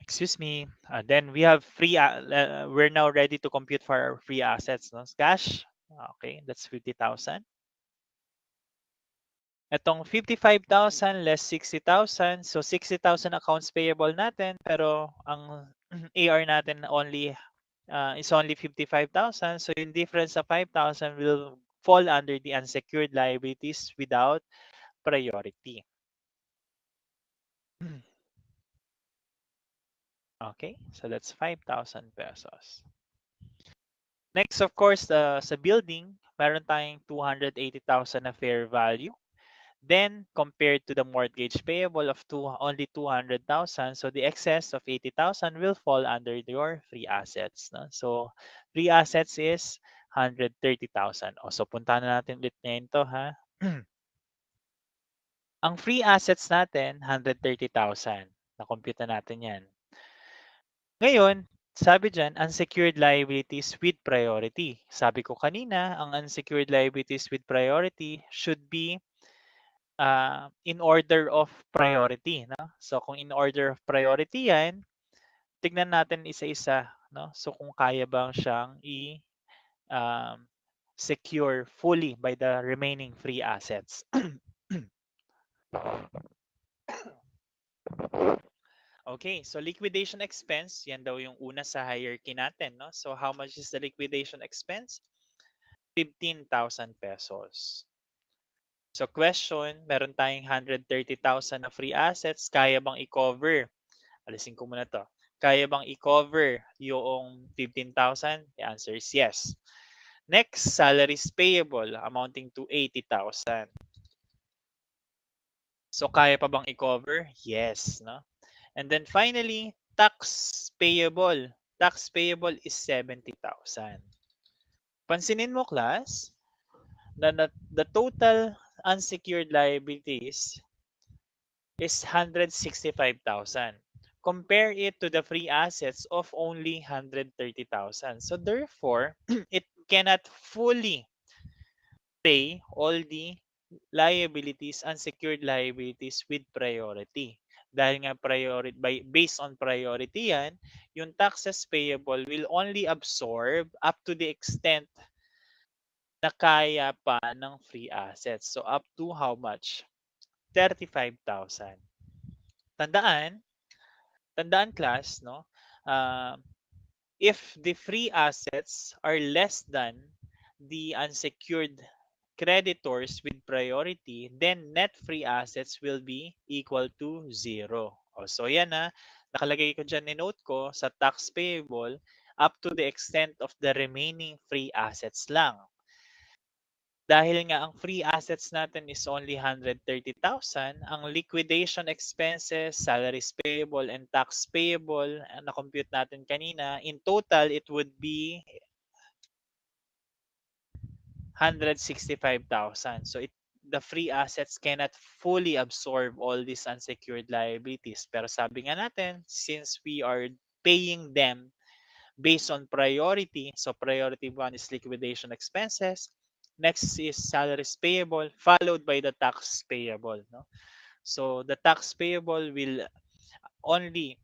[SPEAKER 2] Excuse me. Uh, then we have free, uh, we're now ready to compute for our free assets. No? Cash, okay, that's 50,000. Itong 55,000 less 60,000. So 60,000 accounts payable natin pero ang (clears throat) AR natin only uh, is only 55,000. So yung difference sa 5,000 will fall under the unsecured liabilities without priority. (clears throat) Okay, so that's 5,000 pesos. Next, of course, uh, sa building, meron tayong 280,000 na fair value. Then, compared to the mortgage payable of two, only 200,000, so the excess of 80,000 will fall under your free assets. No? So, free assets is 130,000. O, so punta na natin ulit ngayon to, ha? (clears throat) Ang free assets natin, 130,000. Na-compute na natin yan. Ngayon, sabi dyan, unsecured liabilities with priority. Sabi ko kanina, ang unsecured liabilities with priority should be uh, in order of priority. No? So kung in order of priority yan, tignan natin isa-isa. No? So kung kaya bang siyang i- um, secure fully by the remaining free assets. (coughs) Okay, so liquidation expense, yan daw yung una sa hierarchy natin, no? So how much is the liquidation expense? 15,000 pesos. So question, meron tayong 130,000 na free assets, kaya bang i-cover? Alisin ko muna to. Kaya bang i-cover yung 15,000? The answer is yes. Next, salaries payable amounting to 80,000. So kaya pa bang i-cover? Yes, no? And then finally, tax payable. Tax payable is 70,000. Pansinin mo class, na the, total unsecured liabilities is 165,000. Compare it to the free assets of only 130,000. So therefore, (clears throat) it cannot fully pay all the liabilities, unsecured liabilities with priority. Dahil nga priority, by, based on priority yan, yung taxes payable will only absorb up to the extent na kaya pa ng free assets. So up to how much? 35,000. Tandaan, tandaan class, no? Uh, if the free assets are less than the unsecured creditors with priority, then net free assets will be equal to zero. O, so yan na, nakalagay ko dyan ni note ko sa tax payable up to the extent of the remaining free assets lang. Dahil nga ang free assets natin is only 130,000, ang liquidation expenses, salaries payable, and tax payable, na-compute natin kanina, in total, it would be 165,000. So it the free assets cannot fully absorb all these unsecured liabilities. Pero sabi nga natin, since we are paying them based on priority, so priority one is liquidation expenses, next is salaries payable, followed by the tax payable. No? So the tax payable will only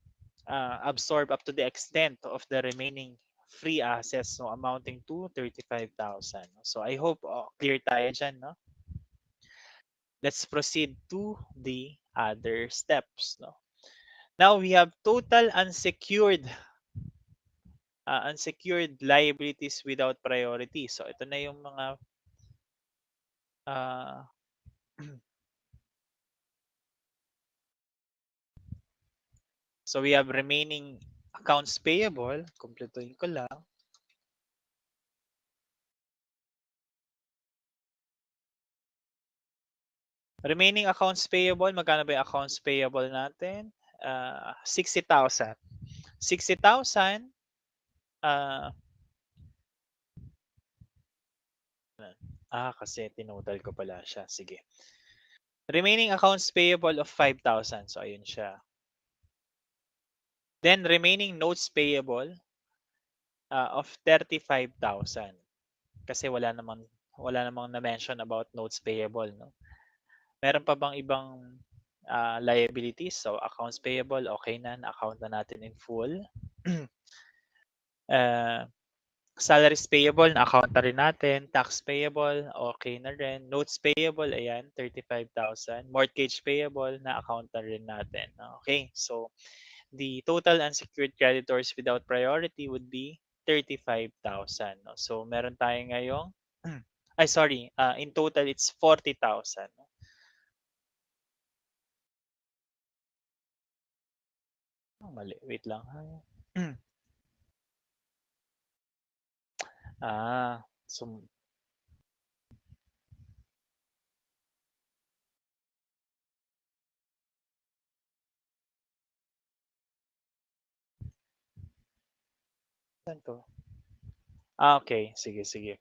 [SPEAKER 2] uh, absorb up to the extent of the remaining free assets no amounting to 35,000. So I hope oh, clear tayo dyan, no? Let's proceed to the other steps, no? Now we have total unsecured uh, unsecured liabilities without priority. So ito na yung mga uh, So we have remaining accounts payable, kumpletuhin ko lang. Remaining accounts payable, magkano ba yung accounts payable natin? Uh, 60,000. 60,000 Ah, ah, kasi tinodal ko pala siya. Sige. Remaining accounts payable of 5,000. So, ayun siya. Then, remaining notes payable uh, of 35,000. Kasi wala namang wala namang na-mention about notes payable, no? Meron pa bang ibang uh, liabilities? So, accounts payable, okay na, na-account na natin in full. uh, (clears throat) salaries payable, na-account na rin natin. Tax payable, okay na rin. Notes payable, ayan, 35,000. Mortgage payable, na-account na rin natin. Okay, so the total unsecured creditors without priority would be 35,000. No? So, meron tayo ngayong, (clears throat) ay sorry, uh, in total it's 40,000. No? Oh, mali, wait lang. (clears throat) ah, so, Saan to? Ah, okay. Sige, sige.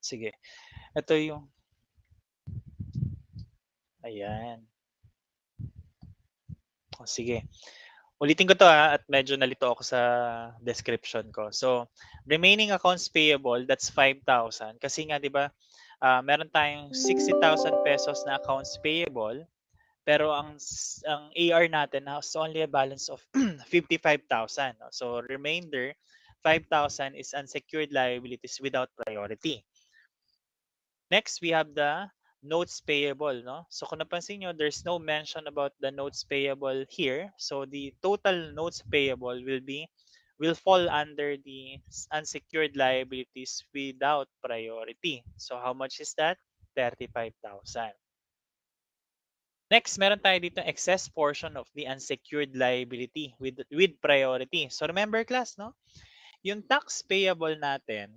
[SPEAKER 2] Sige. Ito yung Ayan. Oh, sige. Ulitin ko to ha, at medyo nalito ako sa description ko. So, remaining accounts payable, that's 5,000. Kasi nga, di ba, uh, meron tayong 60,000 pesos na accounts payable, pero ang ang AR natin has only a balance of (clears throat) 55,000. No? So, remainder, 5,000 is unsecured liabilities without priority. Next, we have the notes payable. No? So kung napansin nyo, there's no mention about the notes payable here. So the total notes payable will be will fall under the unsecured liabilities without priority. So how much is that? 35,000. Next, meron tayo dito excess portion of the unsecured liability with with priority. So remember class, no? Yung tax payable natin,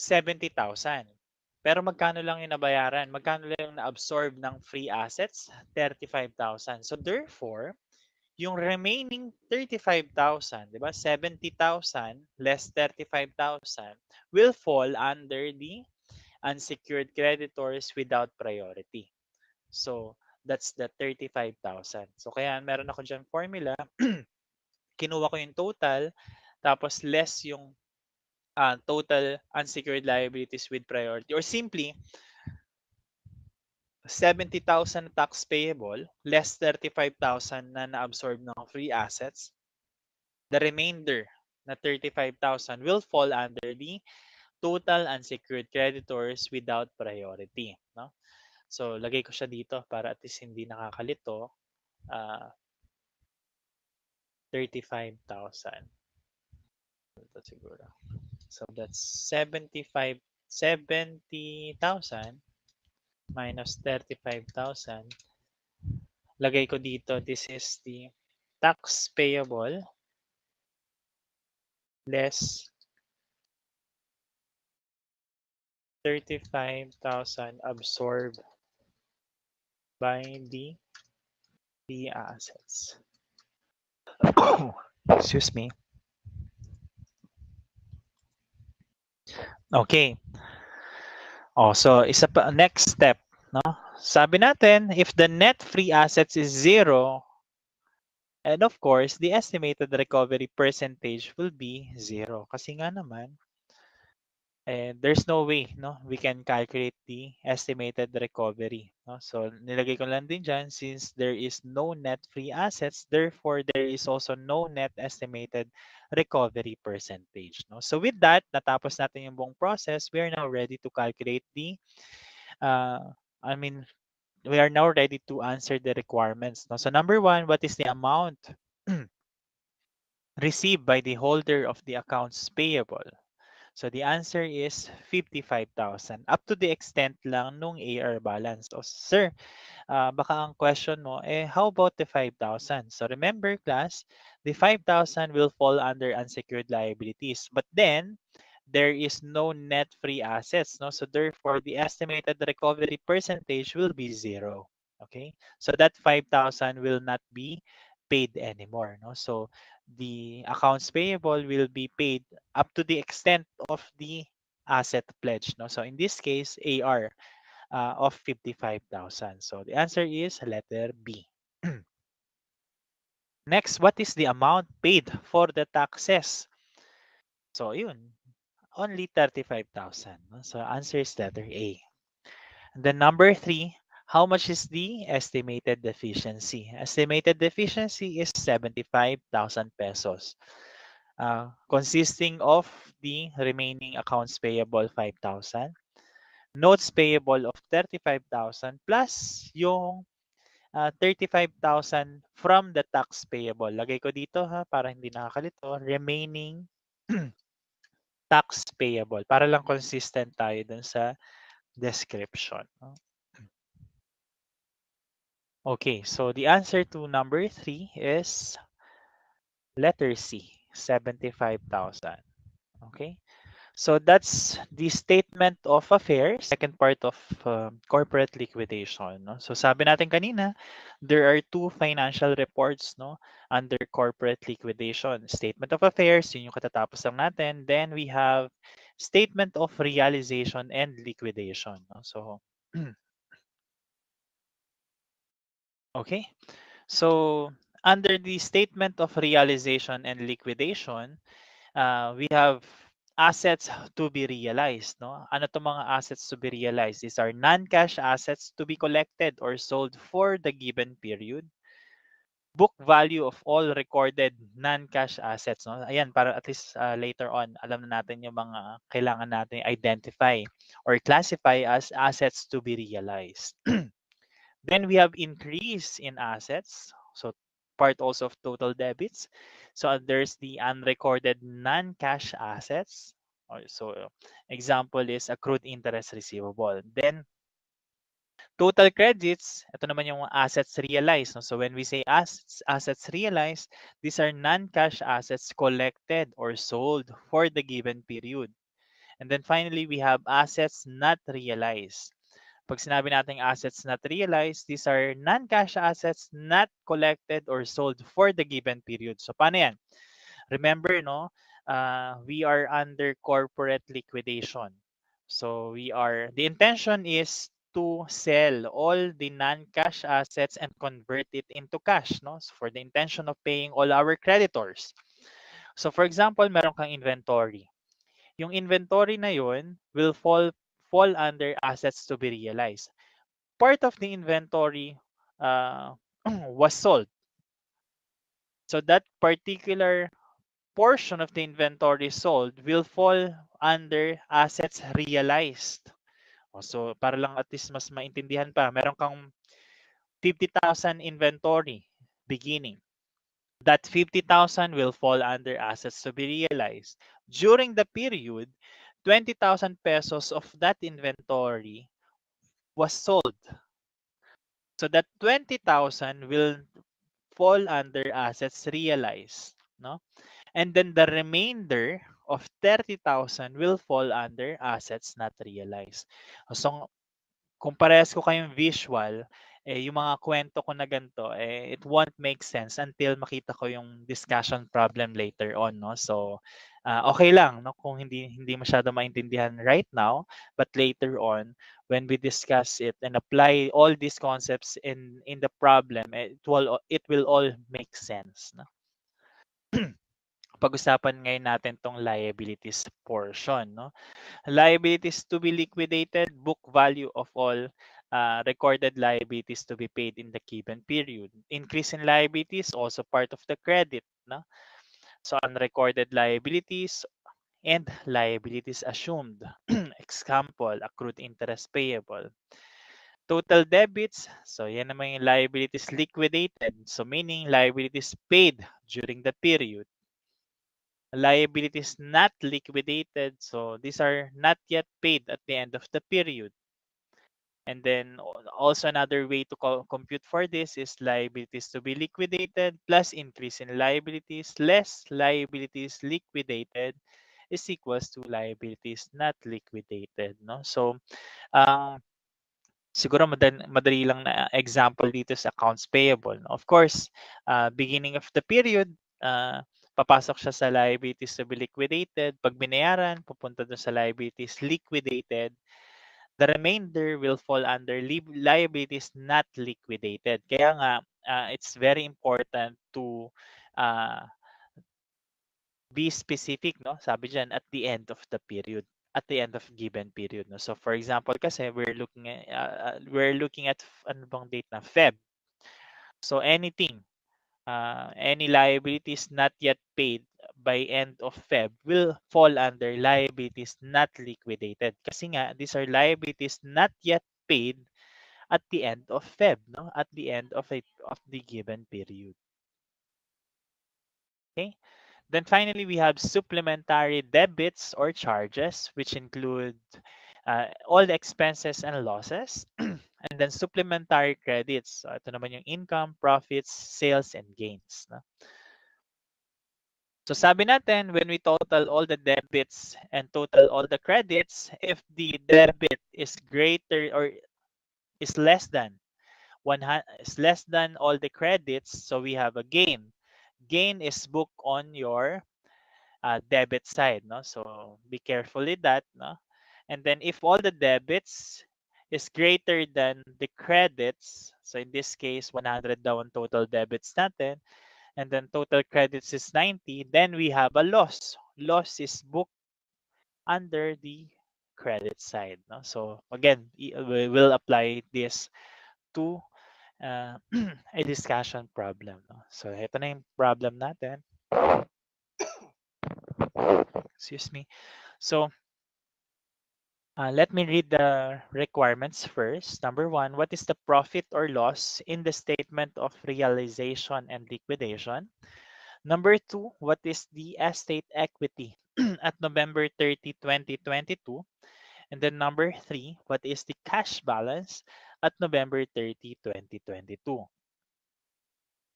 [SPEAKER 2] 70,000. Pero magkano lang yung nabayaran? Magkano lang yung na-absorb ng free assets? 35,000. So therefore, yung remaining 35,000, di ba? 70,000 less 35,000 will fall under the unsecured creditors without priority. So that's the 35,000. So kaya meron ako dyan formula (clears throat) kinuha ko yung total, tapos less yung uh, total unsecured liabilities with priority. Or simply, 70,000 tax payable, less 35,000 na na-absorb ng free assets. The remainder na 35,000 will fall under the total unsecured creditors without priority. No? So, lagay ko siya dito para at least hindi nakakalito. Uh, 35,000. Ito siguro. So that's 75 70,000 minus 35,000. Lagay ko dito, this is the tax payable less 35,000 absorbed by the the assets. (coughs) Excuse me. Okay. Oh, so isa pa next step, no? Sabi natin, if the net free assets is zero, and of course, the estimated recovery percentage will be zero. Kasi nga naman, and there's no way no we can calculate the estimated recovery no? So nilagay ko lang din diyan since there is no net free assets therefore there is also no net estimated recovery percentage no? So with that natapos natin yung buong process. We are now ready to calculate the uh, i mean we are now ready to answer the requirements no? So number one what is the amount (clears throat) received by the holder of the accounts payable So the answer is 55,000 up to the extent lang nung AR balance. O sir, uh, baka ang question mo, eh how about the 5,000? So remember class, the 5,000 will fall under unsecured liabilities. But then, there is no net free assets. No? So therefore, the estimated recovery percentage will be zero. Okay, so that 5,000 will not be paid anymore. No? So the accounts payable will be paid up to the extent of the asset pledge. No? So in this case, AR uh, of 55,000. So the answer is letter B. (clears throat) Next, what is the amount paid for the taxes? So yun, only 35,000. So answer is letter A. And then number three, how much is the estimated deficiency? Estimated deficiency is 75,000 pesos, uh, consisting of the remaining accounts payable 5,000, notes payable of 35,000 plus yung uh, 35,000 from the tax payable. Lagay ko dito ha para hindi nakakalito. Remaining (clears throat) tax payable para lang consistent tayo dun sa description. Okay, so the answer to number three is letter C, 75,000. Okay. So that's the statement of affairs, second part of uh, corporate liquidation. No? So sabi natin kanina, there are two financial reports no under corporate liquidation. Statement of affairs, yun yung katatapos lang natin. Then we have statement of realization and liquidation. No? So (clears throat) Okay. So under the statement of realization and liquidation, uh, we have assets to be realized. No? Ano to mga assets to be realized? These are non-cash assets to be collected or sold for the given period. Book value of all recorded non-cash assets. No? Ayan, para at least uh, later on, alam na natin yung mga kailangan natin identify or classify as assets to be realized. (clears throat) then we have increase in assets. So part also of total debits. So uh, there's the unrecorded non-cash assets. Oh, so uh, example is accrued interest receivable. Then total credits, ito naman yung assets realized. So when we say assets, assets realized, these are non-cash assets collected or sold for the given period. And then finally, we have assets not realized. Pag sinabi nating assets not realized, these are non-cash assets not collected or sold for the given period. So paano yan? Remember, no, uh, we are under corporate liquidation. So we are, the intention is to sell all the non-cash assets and convert it into cash, no? So for the intention of paying all our creditors. So for example, meron kang inventory. Yung inventory na yun will fall fall under assets to be realized. Part of the inventory uh, (clears throat) was sold. So that particular portion of the inventory sold will fall under assets realized. So para lang at least mas maintindihan pa, meron kang 50,000 inventory beginning. That 50,000 will fall under assets to be realized. During the period, 20,000 pesos of that inventory was sold. So that 20,000 will fall under assets realized, no? And then the remainder of 30,000 will fall under assets not realized. So kung parehas ko kayong visual, eh, yung mga kwento ko na ganito, eh, it won't make sense until makita ko yung discussion problem later on, no? So, uh, okay lang, no? Kung hindi, hindi masyado maintindihan right now, but later on, when we discuss it and apply all these concepts in, in the problem, it will, it will all make sense, no? (clears throat) pag-usapan ngayon natin tong liabilities portion. No? Liabilities to be liquidated, book value of all uh, recorded liabilities to be paid in the given period. Increase in liabilities also part of the credit. No? So unrecorded liabilities and liabilities assumed. (clears throat) Example, accrued interest payable. Total debits, so yan naman yung liabilities liquidated. So meaning liabilities paid during the period. Liabilities not liquidated, so these are not yet paid at the end of the period. And then also another way to compute for this is liabilities to be liquidated plus increase in liabilities less liabilities liquidated is equals to liabilities not liquidated. No? So, uh, siguro madali, madali lang na example dito sa accounts payable. No? Of course, uh, beginning of the period, uh, papasok siya sa liabilities to be liquidated. Pag binayaran, pupunta doon sa liabilities liquidated. The remainder will fall under li- liabilities not liquidated. Kaya nga, uh, it's very important to uh, be specific, no? Sabi diyan at the end of the period at the end of given period no so for example kasi we're looking at uh, we're looking at ano bang date na Feb so anything uh, any liabilities not yet paid by end of Feb will fall under liabilities not liquidated kasi nga these are liabilities not yet paid at the end of Feb no at the end of a, of the given period okay then finally, we have supplementary debits or charges, which include uh, all the expenses and losses. (clears throat) and then supplementary credits. So ito naman yung income, profits, sales, and gains. No? So sabi natin, when we total all the debits and total all the credits, if the debit is greater or is less than one is less than all the credits, so we have a gain. Gain is booked on your uh, debit side no? So be careful with that no? And then if all the debits is greater than the credits so in this case 100 daw ang total debits natin and then total credits is 90 then we have a loss loss is booked under the credit side no so again we will apply this to uh, (clears throat) a discussion problem. No? So, ito na yung problem natin. (coughs) Excuse me. So, uh, let me read the requirements first. Number one, what is the profit or loss in the statement of realization and liquidation? Number two, what is the estate equity (clears throat) at November 30, 2022? And then number three, what is the cash balance at November 30, 2022.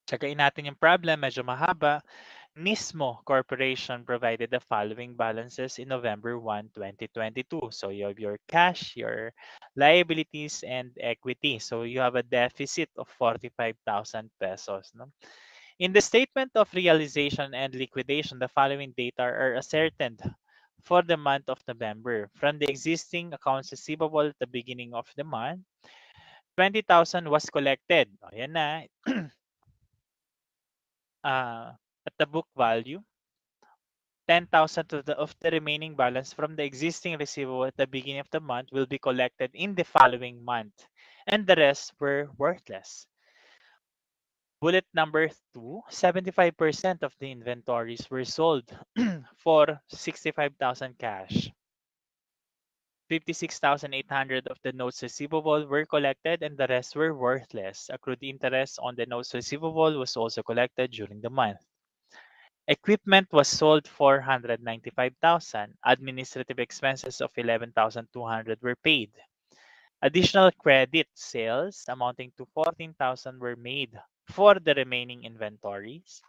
[SPEAKER 2] Tsagain natin yung problem, medyo mahaba. Nismo Corporation provided the following balances in November 1, 2022. So you have your cash, your liabilities, and equity. So you have a deficit of 45,000 pesos. No? In the statement of realization and liquidation, the following data are ascertained for the month of November from the existing accounts receivable at the beginning of the month 20,000 was collected. Na. uh, (clears throat) the book value, 10,000 of the, of the remaining balance from the existing receivable at the beginning of the month will be collected in the following month, and the rest were worthless. Bullet number two, 75% of the inventories were sold (clears throat) for 65,000 cash. 56,800 of the notes receivable were collected and the rest were worthless. Accrued interest on the notes receivable was also collected during the month. Equipment was sold for 195,000. Administrative expenses of 11,200 were paid. Additional credit sales amounting to 14,000 were made for the remaining inventories.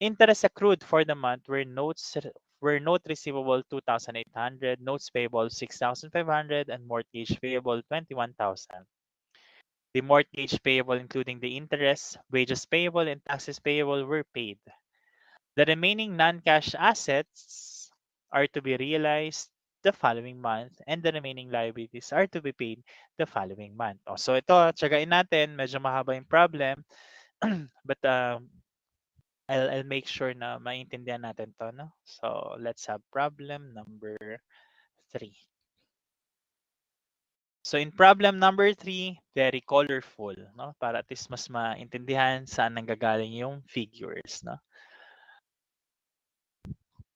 [SPEAKER 2] Interest accrued for the month were notes were note receivable 2,800, notes payable 6,500, and mortgage payable 21,000. The mortgage payable, including the interest, wages payable, and taxes payable, were paid. The remaining non-cash assets are to be realized the following month and the remaining liabilities are to be paid the following month. Oh, so ito, tsagain natin. Medyo mahaba yung problem. (clears throat) but um, I'll, I'll make sure na maintindihan natin to, no? So, let's have problem number three. So, in problem number three, very colorful, no? Para at least mas maintindihan saan nanggagaling yung figures, no?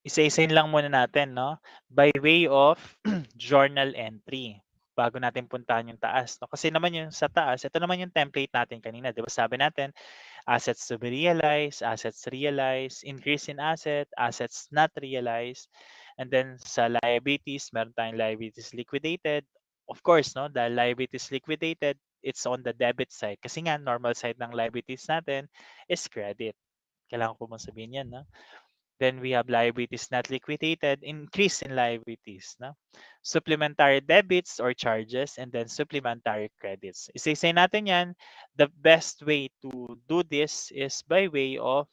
[SPEAKER 2] Isa-isayin lang muna natin, no? By way of (clears throat) journal entry bago natin puntahan yung taas. No? Kasi naman yung sa taas, ito naman yung template natin kanina. Di ba sabi natin, assets to be realized, assets realized, increase in asset, assets not realized. And then sa liabilities, meron tayong liabilities liquidated. Of course, no, the liabilities liquidated, it's on the debit side. Kasi nga, normal side ng liabilities natin is credit. Kailangan ko mong sabihin yan. No? Then we have liabilities not liquidated, increase in liabilities. No? Supplementary debits or charges, and then supplementary credits. Isa-isay natin yan. The best way to do this is by way of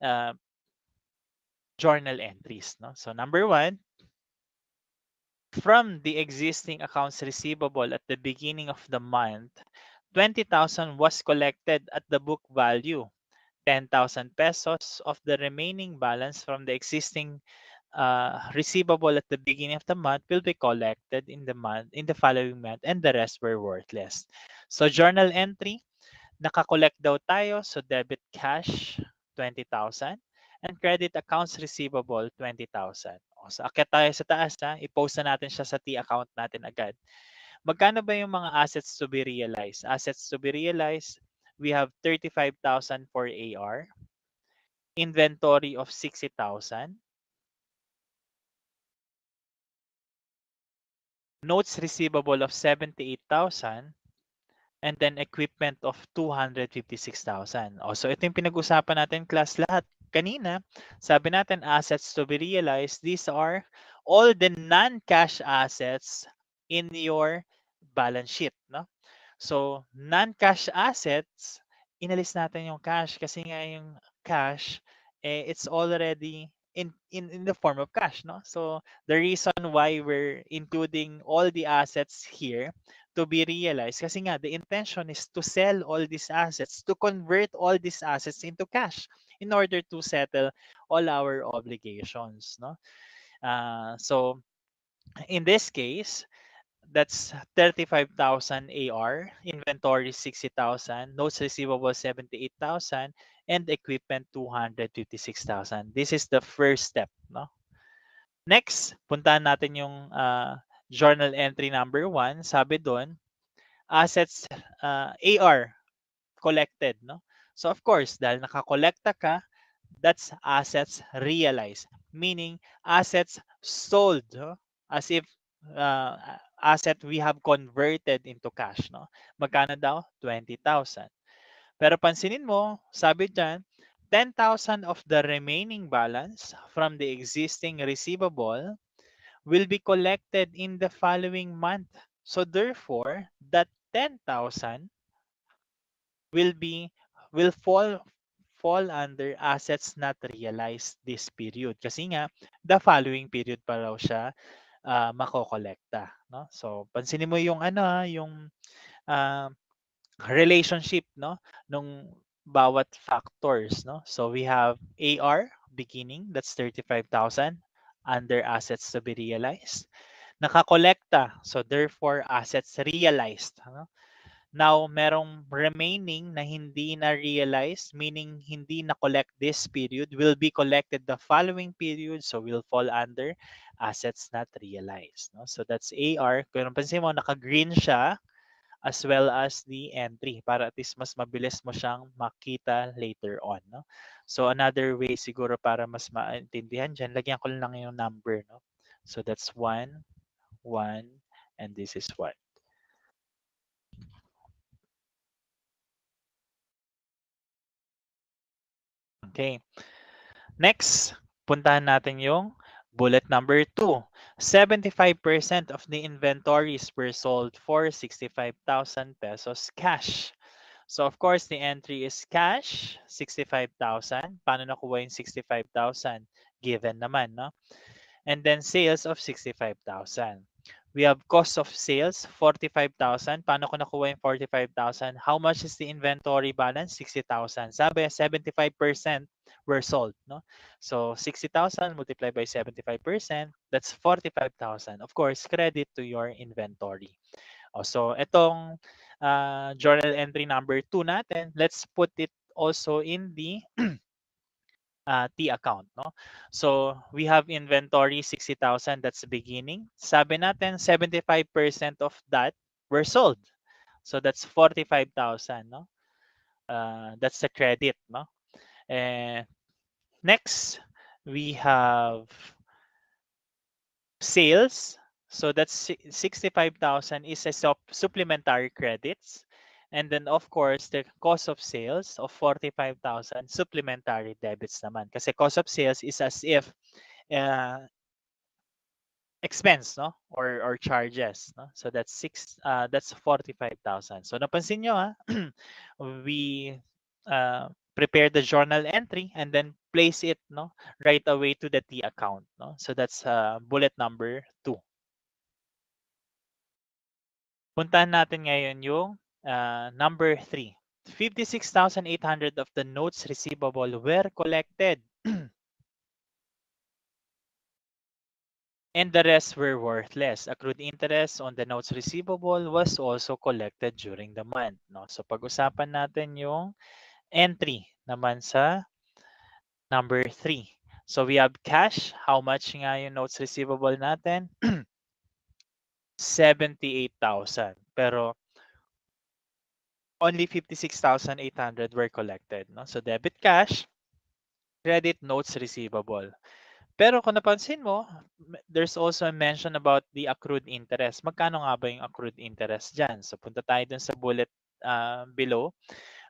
[SPEAKER 2] uh, journal entries. No? So number one, from the existing accounts receivable at the beginning of the month, 20,000 was collected at the book value. 10,000 pesos of the remaining balance from the existing uh, receivable at the beginning of the month will be collected in the month in the following month and the rest were worthless. So journal entry, nakakollect daw tayo so debit cash 20,000 and credit accounts receivable 20,000. O, so akit tayo sa taas ha, i-post na natin siya sa T account natin agad. Magkano ba yung mga assets to be realized? Assets to be realized, we have 35,000 for AR, inventory of 60,000, notes receivable of 78,000, and then equipment of 256,000. Oh, so ito yung pinag-usapan natin class lahat kanina. Sabi natin assets to be realized. These are all the non-cash assets in your balance sheet. No? So, non-cash assets, inalis natin yung cash kasi nga yung cash, eh, it's already in, in, in the form of cash. No? So, the reason why we're including all the assets here to be realized, kasi nga, the intention is to sell all these assets, to convert all these assets into cash in order to settle all our obligations. No? Uh, so, in this case, that's 35,000 AR, inventory 60,000, notes receivable 78,000, and equipment 256,000. This is the first step, no? Next, puntahan natin yung uh, journal entry number one. Sabi doon, assets uh, AR collected, no? So of course, dahil nakakolekta ka, that's assets realized, meaning assets sold, no? as if uh, asset we have converted into cash. No? Magkano daw? 20,000. Pero pansinin mo, sabi dyan, 10,000 of the remaining balance from the existing receivable will be collected in the following month. So therefore, that 10,000 will be will fall fall under assets not realized this period. Kasi nga, the following period pa raw siya uh, makokolekta. No? So, pansinin mo yung ano, yung uh, relationship no nung bawat factors no so we have AR beginning that's 35,000 under assets to be realized nakakolekta so therefore assets realized no? now merong remaining na hindi na realized meaning hindi na collect this period will be collected the following period so will fall under assets not realized. No? So that's AR. Kung pansin mo, naka-green siya as well as the entry para at least mas mabilis mo siyang makita later on. No? So another way siguro para mas maintindihan dyan, lagyan ko lang yung number. No? So that's 1, 1, and this is 1. Okay. Next, puntahan natin yung Bullet number two, 75% of the inventories were sold for 65,000 pesos cash. So of course, the entry is cash, 65,000. Paano nakuha yung 65,000? Given naman, no? And then sales of 65,000. We have cost of sales, 45,000. Paano ko nakuha yung 45,000? How much is the inventory balance? 60,000. Sabi, 75% were sold. No? So 60,000 multiplied by 75%, that's 45,000. Of course, credit to your inventory. Oh, so itong uh, journal entry number 2 natin, let's put it also in the uh, (clears throat) T account. No? So we have inventory 60,000, that's the beginning. Sabi natin 75% of that were sold. So that's 45,000. No? Uh, that's the credit. No? And Next, we have sales. So that's 65,000 is a supplementary credits. And then of course, the cost of sales of 45,000 supplementary debits naman. Kasi cost of sales is as if uh, expense no or or charges no so that's six uh that's 45,000 so napansin nyo ha (clears throat) we uh, prepare the journal entry and then place it no right away to the T account no so that's uh, bullet number 2 puntahan natin ngayon yung uh, number 3 56,800 of the notes receivable were collected (clears throat) and the rest were worthless. Accrued interest on the notes receivable was also collected during the month. No? So pag-usapan natin yung entry naman sa number 3. So we have cash. How much nga yung notes receivable natin? (clears throat) 78,000. Pero only 56,800 were collected. No? So debit cash, credit notes receivable. Pero kung napansin mo, there's also a mention about the accrued interest. Magkano nga ba yung accrued interest dyan? So punta tayo dun sa bullet uh, below.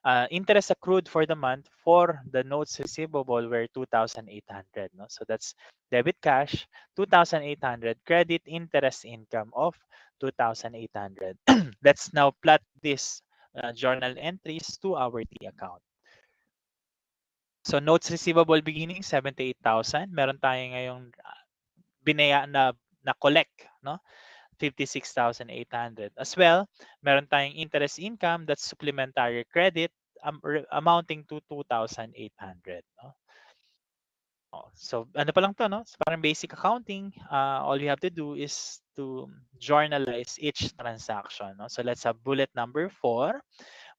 [SPEAKER 2] Uh, interest accrued for the month for the notes receivable were 2,800. No? So that's debit cash, 2,800. Credit interest income of 2,800. (clears throat) Let's now plot this uh, journal entries to our T account. So notes receivable beginning 78,000. Meron tayo ngayong uh, binaya na na collect, no? 56,800. As well, meron tayong interest income that's supplementary credit um, amounting to 2,800, no? Oh, so ano pa lang to, no? So, parang basic accounting, uh, all you have to do is to journalize each transaction, no? So let's have bullet number 4.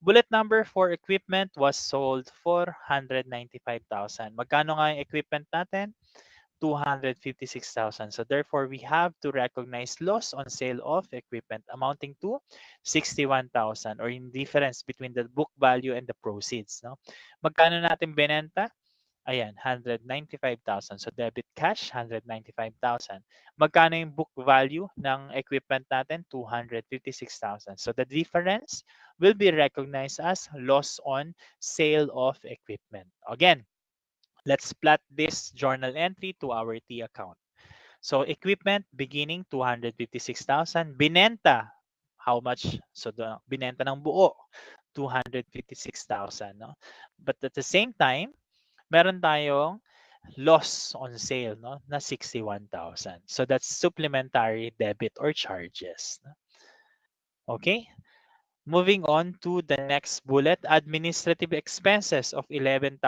[SPEAKER 2] Bullet number for equipment was sold for 195,000. Magkano nga yung equipment natin? 256,000. So therefore, we have to recognize loss on sale of equipment amounting to 61,000 or in difference between the book value and the proceeds. No? Magkano natin binenta? Ayan, 195,000. So debit cash, 195,000. Magkano yung book value ng equipment natin? 256,000. So the difference will be recognized as loss on sale of equipment. Again, let's plot this journal entry to our T account. So equipment beginning 256,000. Binenta, how much? So the, binenta ng buo, 256,000. No? But at the same time, meron tayong loss on sale no na 61,000. So that's supplementary debit or charges. Okay? Moving on to the next bullet, administrative expenses of 11,200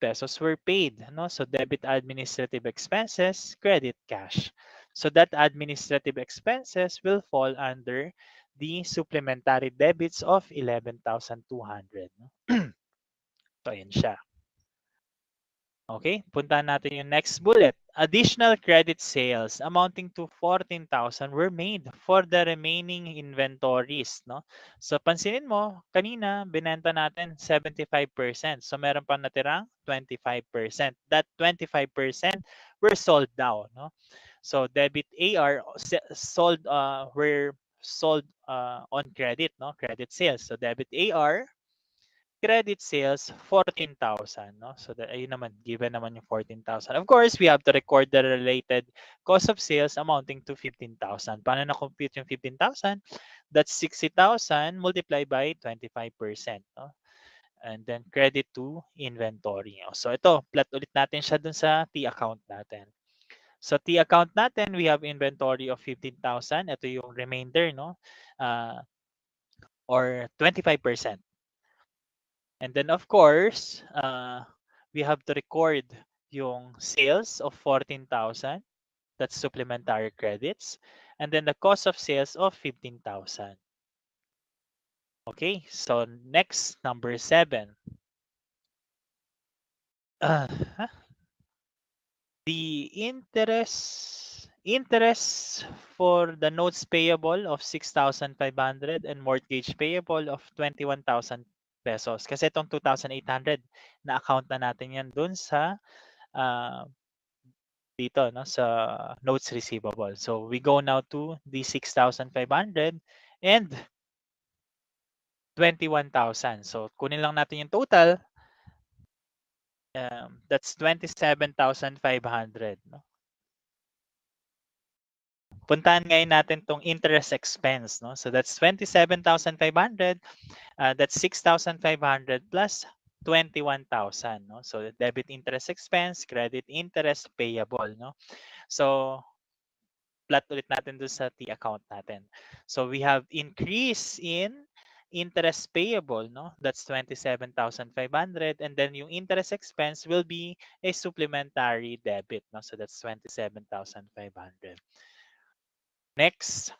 [SPEAKER 2] pesos were paid. No? So debit administrative expenses, credit cash. So that administrative expenses will fall under the supplementary debits of 11,200. No? (clears throat) so ayan siya. Okay, puntahan natin yung next bullet. Additional credit sales amounting to 14,000 were made for the remaining inventories. No? So pansinin mo, kanina binenta natin 75%. So meron pa natirang 25%. That 25% were sold now. No? So debit AR sold uh, were sold uh, on credit, no? Credit sales. So debit AR credit sales 14,000 no? So that ayun naman given naman yung 14,000 of course we have to record the related cost of sales amounting to 15,000 paano na compute yung 15,000 that's 60,000 multiplied by 25% no? And then credit to inventory no? so ito plot ulit natin siya dun sa T account natin. So T account natin we have inventory of 15,000 ito yung remainder no? Uh, or 25% And then of course, uh, we have to record yung sales of 14,000. That's supplementary credits. And then the cost of sales of 15,000. Okay, so next, number seven. Uh, the interest interest for the notes payable of 6,500 and mortgage payable of 21,000 pesos. Kasi itong 2,800 na account na natin yan dun sa uh, dito no sa notes receivable. So we go now to the 6,500 and 21,000. So kunin lang natin yung total. Um, that's 27,500. No? Puntahan ngayon natin tong interest expense. No? So that's 27,500. Uh, that's 6,500 plus 21,000, no? So debit interest expense, credit interest payable, no? So plot ulit natin dun sa T account natin. So we have increase in interest payable, no? That's 27,500 and then yung interest expense will be a supplementary debit, no? So that's 27,500. Next,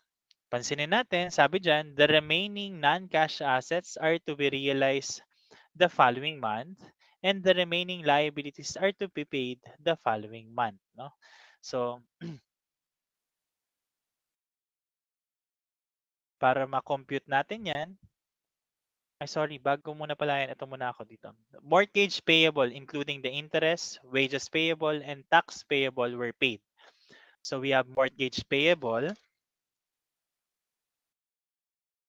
[SPEAKER 2] pansinin natin, sabi dyan, the remaining non-cash assets are to be realized the following month and the remaining liabilities are to be paid the following month, no? So, (clears throat) para ma-compute natin yan, ay sorry, bago muna pala yan, ito muna ako dito. Mortgage payable including the interest, wages payable, and tax payable were paid. So we have mortgage payable.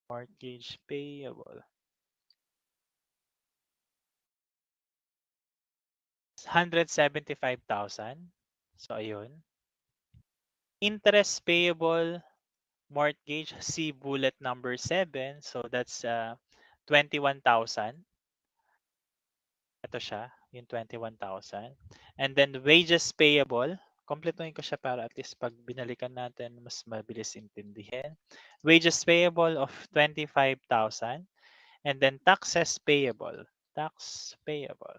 [SPEAKER 2] Mortgage payable. 175,000. So ayun. Interest payable mortgage, see bullet number 7. So that's uh, 21,000. Ito siya, yung 21,000. And then wages payable, kompletuhin ko siya para at least pag binalikan natin, mas mabilis intindihin. Wages payable of 25,000. And then taxes payable. Tax payable.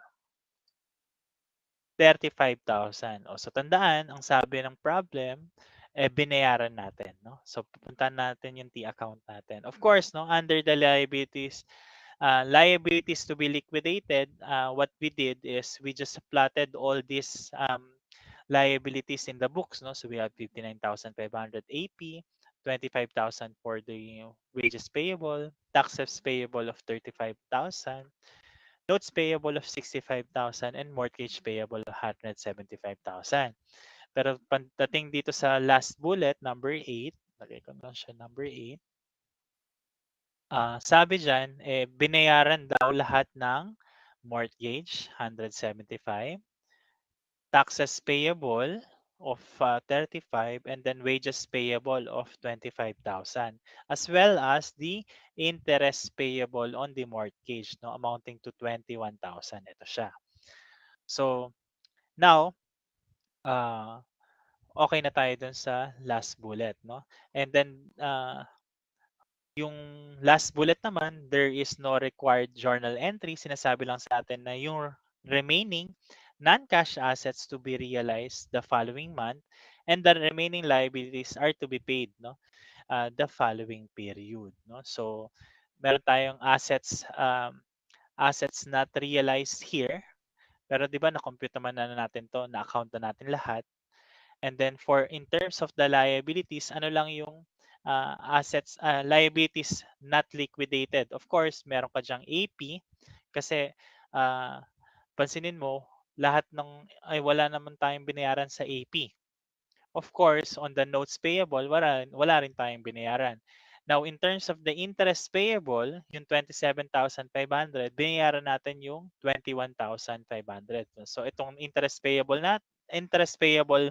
[SPEAKER 2] 35,000. O so tandaan, ang sabi ng problem, eh binayaran natin, no? So pupuntahan natin yung T account natin. Of course, no, under the liabilities uh, liabilities to be liquidated, uh, what we did is we just plotted all these um, liabilities in the books, no? So we have 59,500 AP, 25,000 for the wages payable, taxes payable of 35,000, notes payable of 65,000 and mortgage payable of 175,000. Pero pagdating dito sa last bullet, number 8, lagay ko lang siya number 8. Uh, sabi dyan, eh, binayaran daw lahat ng mortgage, 175. Taxes payable of uh, 35 and then wages payable of 25,000 as well as the interest payable on the mortgage no amounting to 21,000 ito siya. So now uh, okay na tayo dun sa last bullet no? And then uh, yung last bullet naman there is no required journal entry. Sinasabi lang sa atin na yung remaining non-cash assets to be realized the following month, and the remaining liabilities are to be paid no uh, the following period no? So meron tayong assets um, assets not realized here. Pero 'di ba na-compute naman na natin to na-account na natin lahat. And then for in terms of the liabilities ano lang yung uh, assets uh, liabilities not liquidated? Of course meron ka diyang AP kasi uh, pansinin mo lahat ng ay wala naman tayong binayaran sa AP. Of course, on the notes payable, wala, wala rin tayong binayaran. Now, in terms of the interest payable, yung 27,500, binayaran natin yung 21,500. So, itong interest payable na interest payable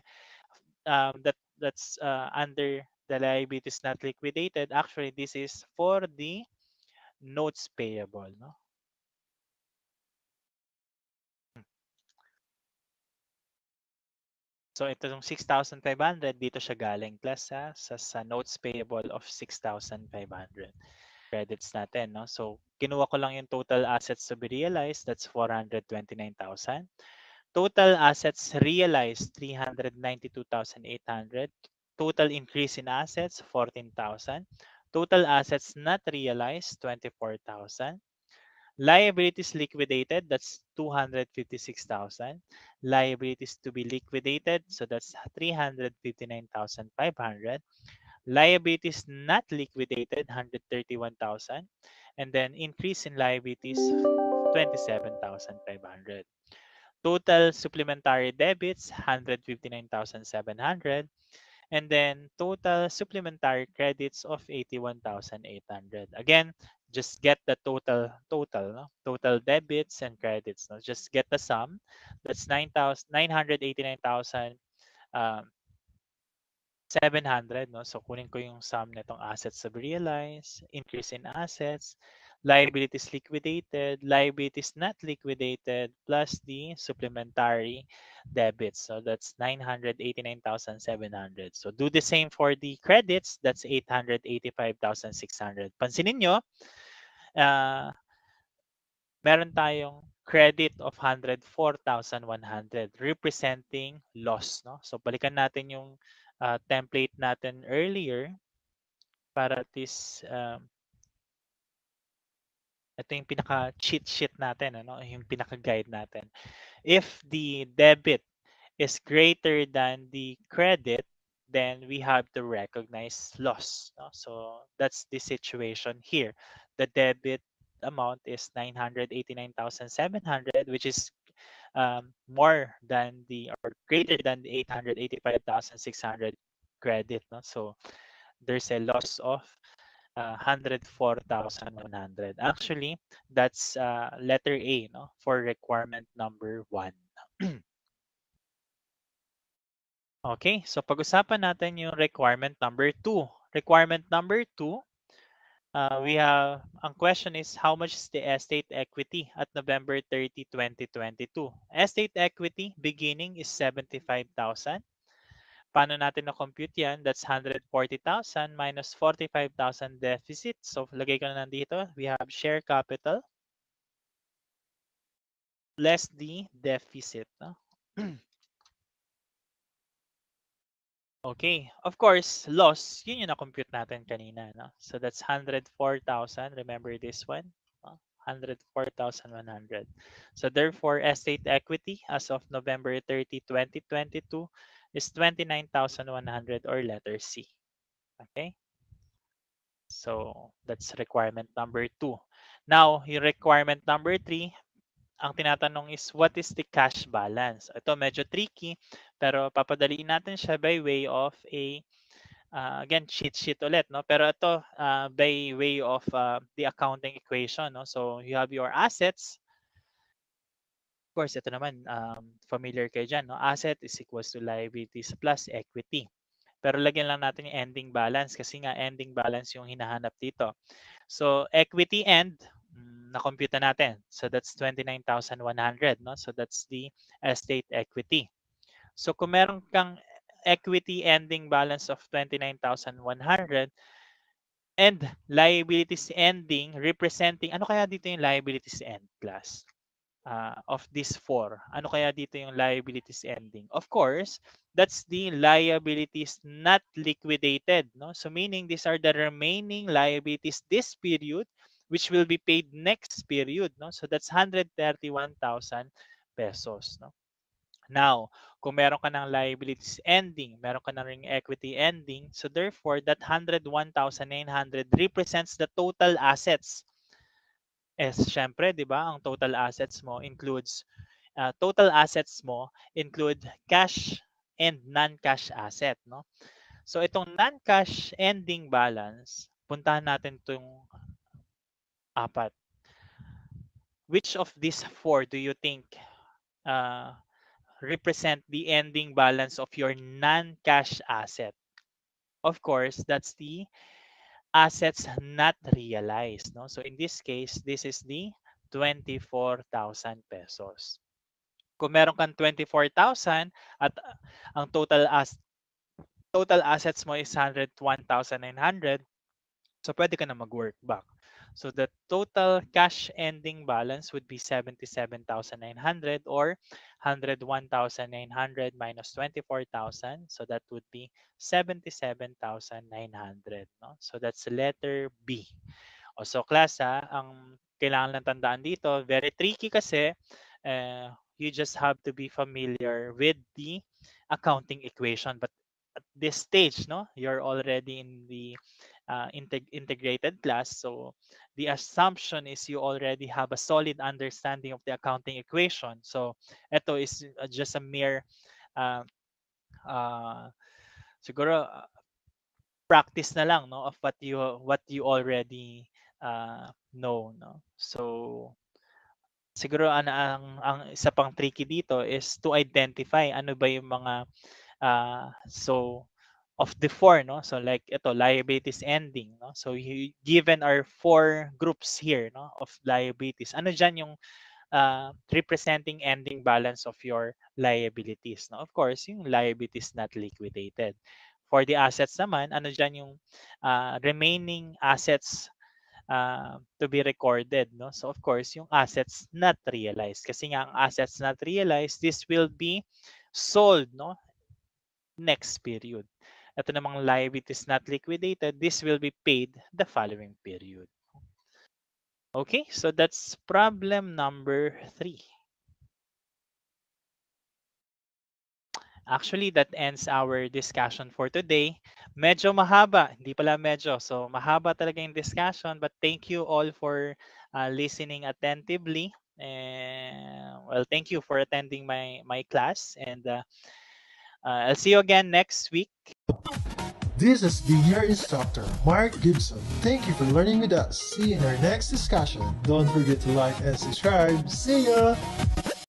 [SPEAKER 2] um, that that's uh, under the liabilities not liquidated, actually this is for the notes payable, no? So ito yung 6,500 dito siya galing plus sa, sa, sa notes payable of 6,500 credits natin. No? So kinuha ko lang yung total assets to be realized. That's 429,000. Total assets realized 392,800. Total increase in assets 14,000. Total assets not realized 24,000. Liabilities liquidated, that's 256,000. Liabilities to be liquidated, so that's 359,500. Liabilities not liquidated, 131,000. And then increase in liabilities, 27,500. Total supplementary debits, 159,700. And then total supplementary credits of 81,800. Again, just get the total total no? total debits and credits no? just get the sum that's 989,000 um 700 no so kunin ko yung sum nitong assets to be realized increase in assets liabilities liquidated, liabilities not liquidated, plus the supplementary debits. So that's 989,700. So do the same for the credits. That's 885,600. Pansinin nyo, uh, meron tayong credit of 104,100 representing loss. No? So balikan natin yung uh, template natin earlier para this um, ito yung pinaka cheat sheet natin ano yung pinaka guide natin if the debit is greater than the credit then we have to recognize loss no? so that's the situation here the debit amount is 989,700 which is um, more than the or greater than the 885,600 credit no so there's a loss of uh, 104,100. Actually, that's uh, letter A no, for requirement number 1. (clears throat) okay, so pag-usapan natin yung requirement number 2. Requirement number 2, uh, we have, ang question is how much is the estate equity at November 30, 2022? Estate equity beginning is 75,000 Paano natin na-compute yan? That's 140,000 minus 45,000 deficit. So, lagay ko na nandito. We have share capital less the deficit. No? (clears throat) okay. Of course, loss, yun yung na-compute natin kanina. No? So, that's 104,000. Remember this one? Ah, 104,100. So therefore, estate equity as of November 30, 2022 is 29,100 or letter C. Okay? So, that's requirement number two. Now, yung requirement number three, ang tinatanong is, what is the cash balance? Ito medyo tricky, pero papadaliin natin siya by way of a, uh, again, cheat sheet ulit. No? Pero ito, uh, by way of uh, the accounting equation. No? So, you have your assets, course, ito naman, um, familiar kayo dyan. No? Asset is equals to liabilities plus equity. Pero lagyan lang natin yung ending balance kasi nga ending balance yung hinahanap dito. So, equity end, mm, na-compute natin. So, that's 29,100. No? So, that's the estate equity. So, kung meron kang equity ending balance of 29,100 and liabilities ending representing, ano kaya dito yung liabilities end class? uh, of these four. Ano kaya dito yung liabilities ending? Of course, that's the liabilities not liquidated. No? So meaning these are the remaining liabilities this period which will be paid next period. No? So that's 131,000 pesos. No? Now, kung meron ka ng liabilities ending, meron ka ng equity ending, so therefore that 101,900 represents the total assets is syempre, 'di ba, ang total assets mo includes uh, total assets mo include cash and non-cash asset, no? So itong non-cash ending balance, puntahan natin 'tong apat. Which of these four do you think uh, represent the ending balance of your non-cash asset? Of course, that's the assets not realized. No? So in this case, this is the 24,000 pesos. Kung meron kang 24,000 at uh, ang total as total assets mo is 101,900, so pwede ka na mag-work back. So the total cash ending balance would be 77,900 or 101,900 minus 24,000. So that would be 77,900. No? So that's letter B. O so class ha, ang kailangan lang tandaan dito, very tricky kasi uh, you just have to be familiar with the accounting equation. But at this stage, no, you're already in the uh, integ integrated class. So the assumption is you already have a solid understanding of the accounting equation. So ito is uh, just a mere uh, uh, siguro uh, practice na lang no of what you what you already uh, know no. So siguro ang, ang ang isa pang tricky dito is to identify ano ba yung mga uh, so of the four, no? So like ito, liabilities ending, no? So you, given our four groups here, no, of liabilities, ano dyan yung uh, representing ending balance of your liabilities, no? Of course, yung liabilities not liquidated. For the assets naman, ano dyan yung uh, remaining assets uh, to be recorded, no? So of course, yung assets not realized. Kasi nga ang assets not realized, this will be sold, no? Next period ito namang liabilities not liquidated, this will be paid the following period. Okay, so that's problem number three. Actually, that ends our discussion for today. Medyo mahaba, hindi pala medyo. So mahaba talaga yung discussion, but thank you all for uh, listening attentively. And well, thank you for attending my my class and uh, I'll see you again next week.
[SPEAKER 1] This is the your instructor, Mark Gibson. Thank you for learning with us. See you in our next discussion. Don't forget to like and subscribe. See ya!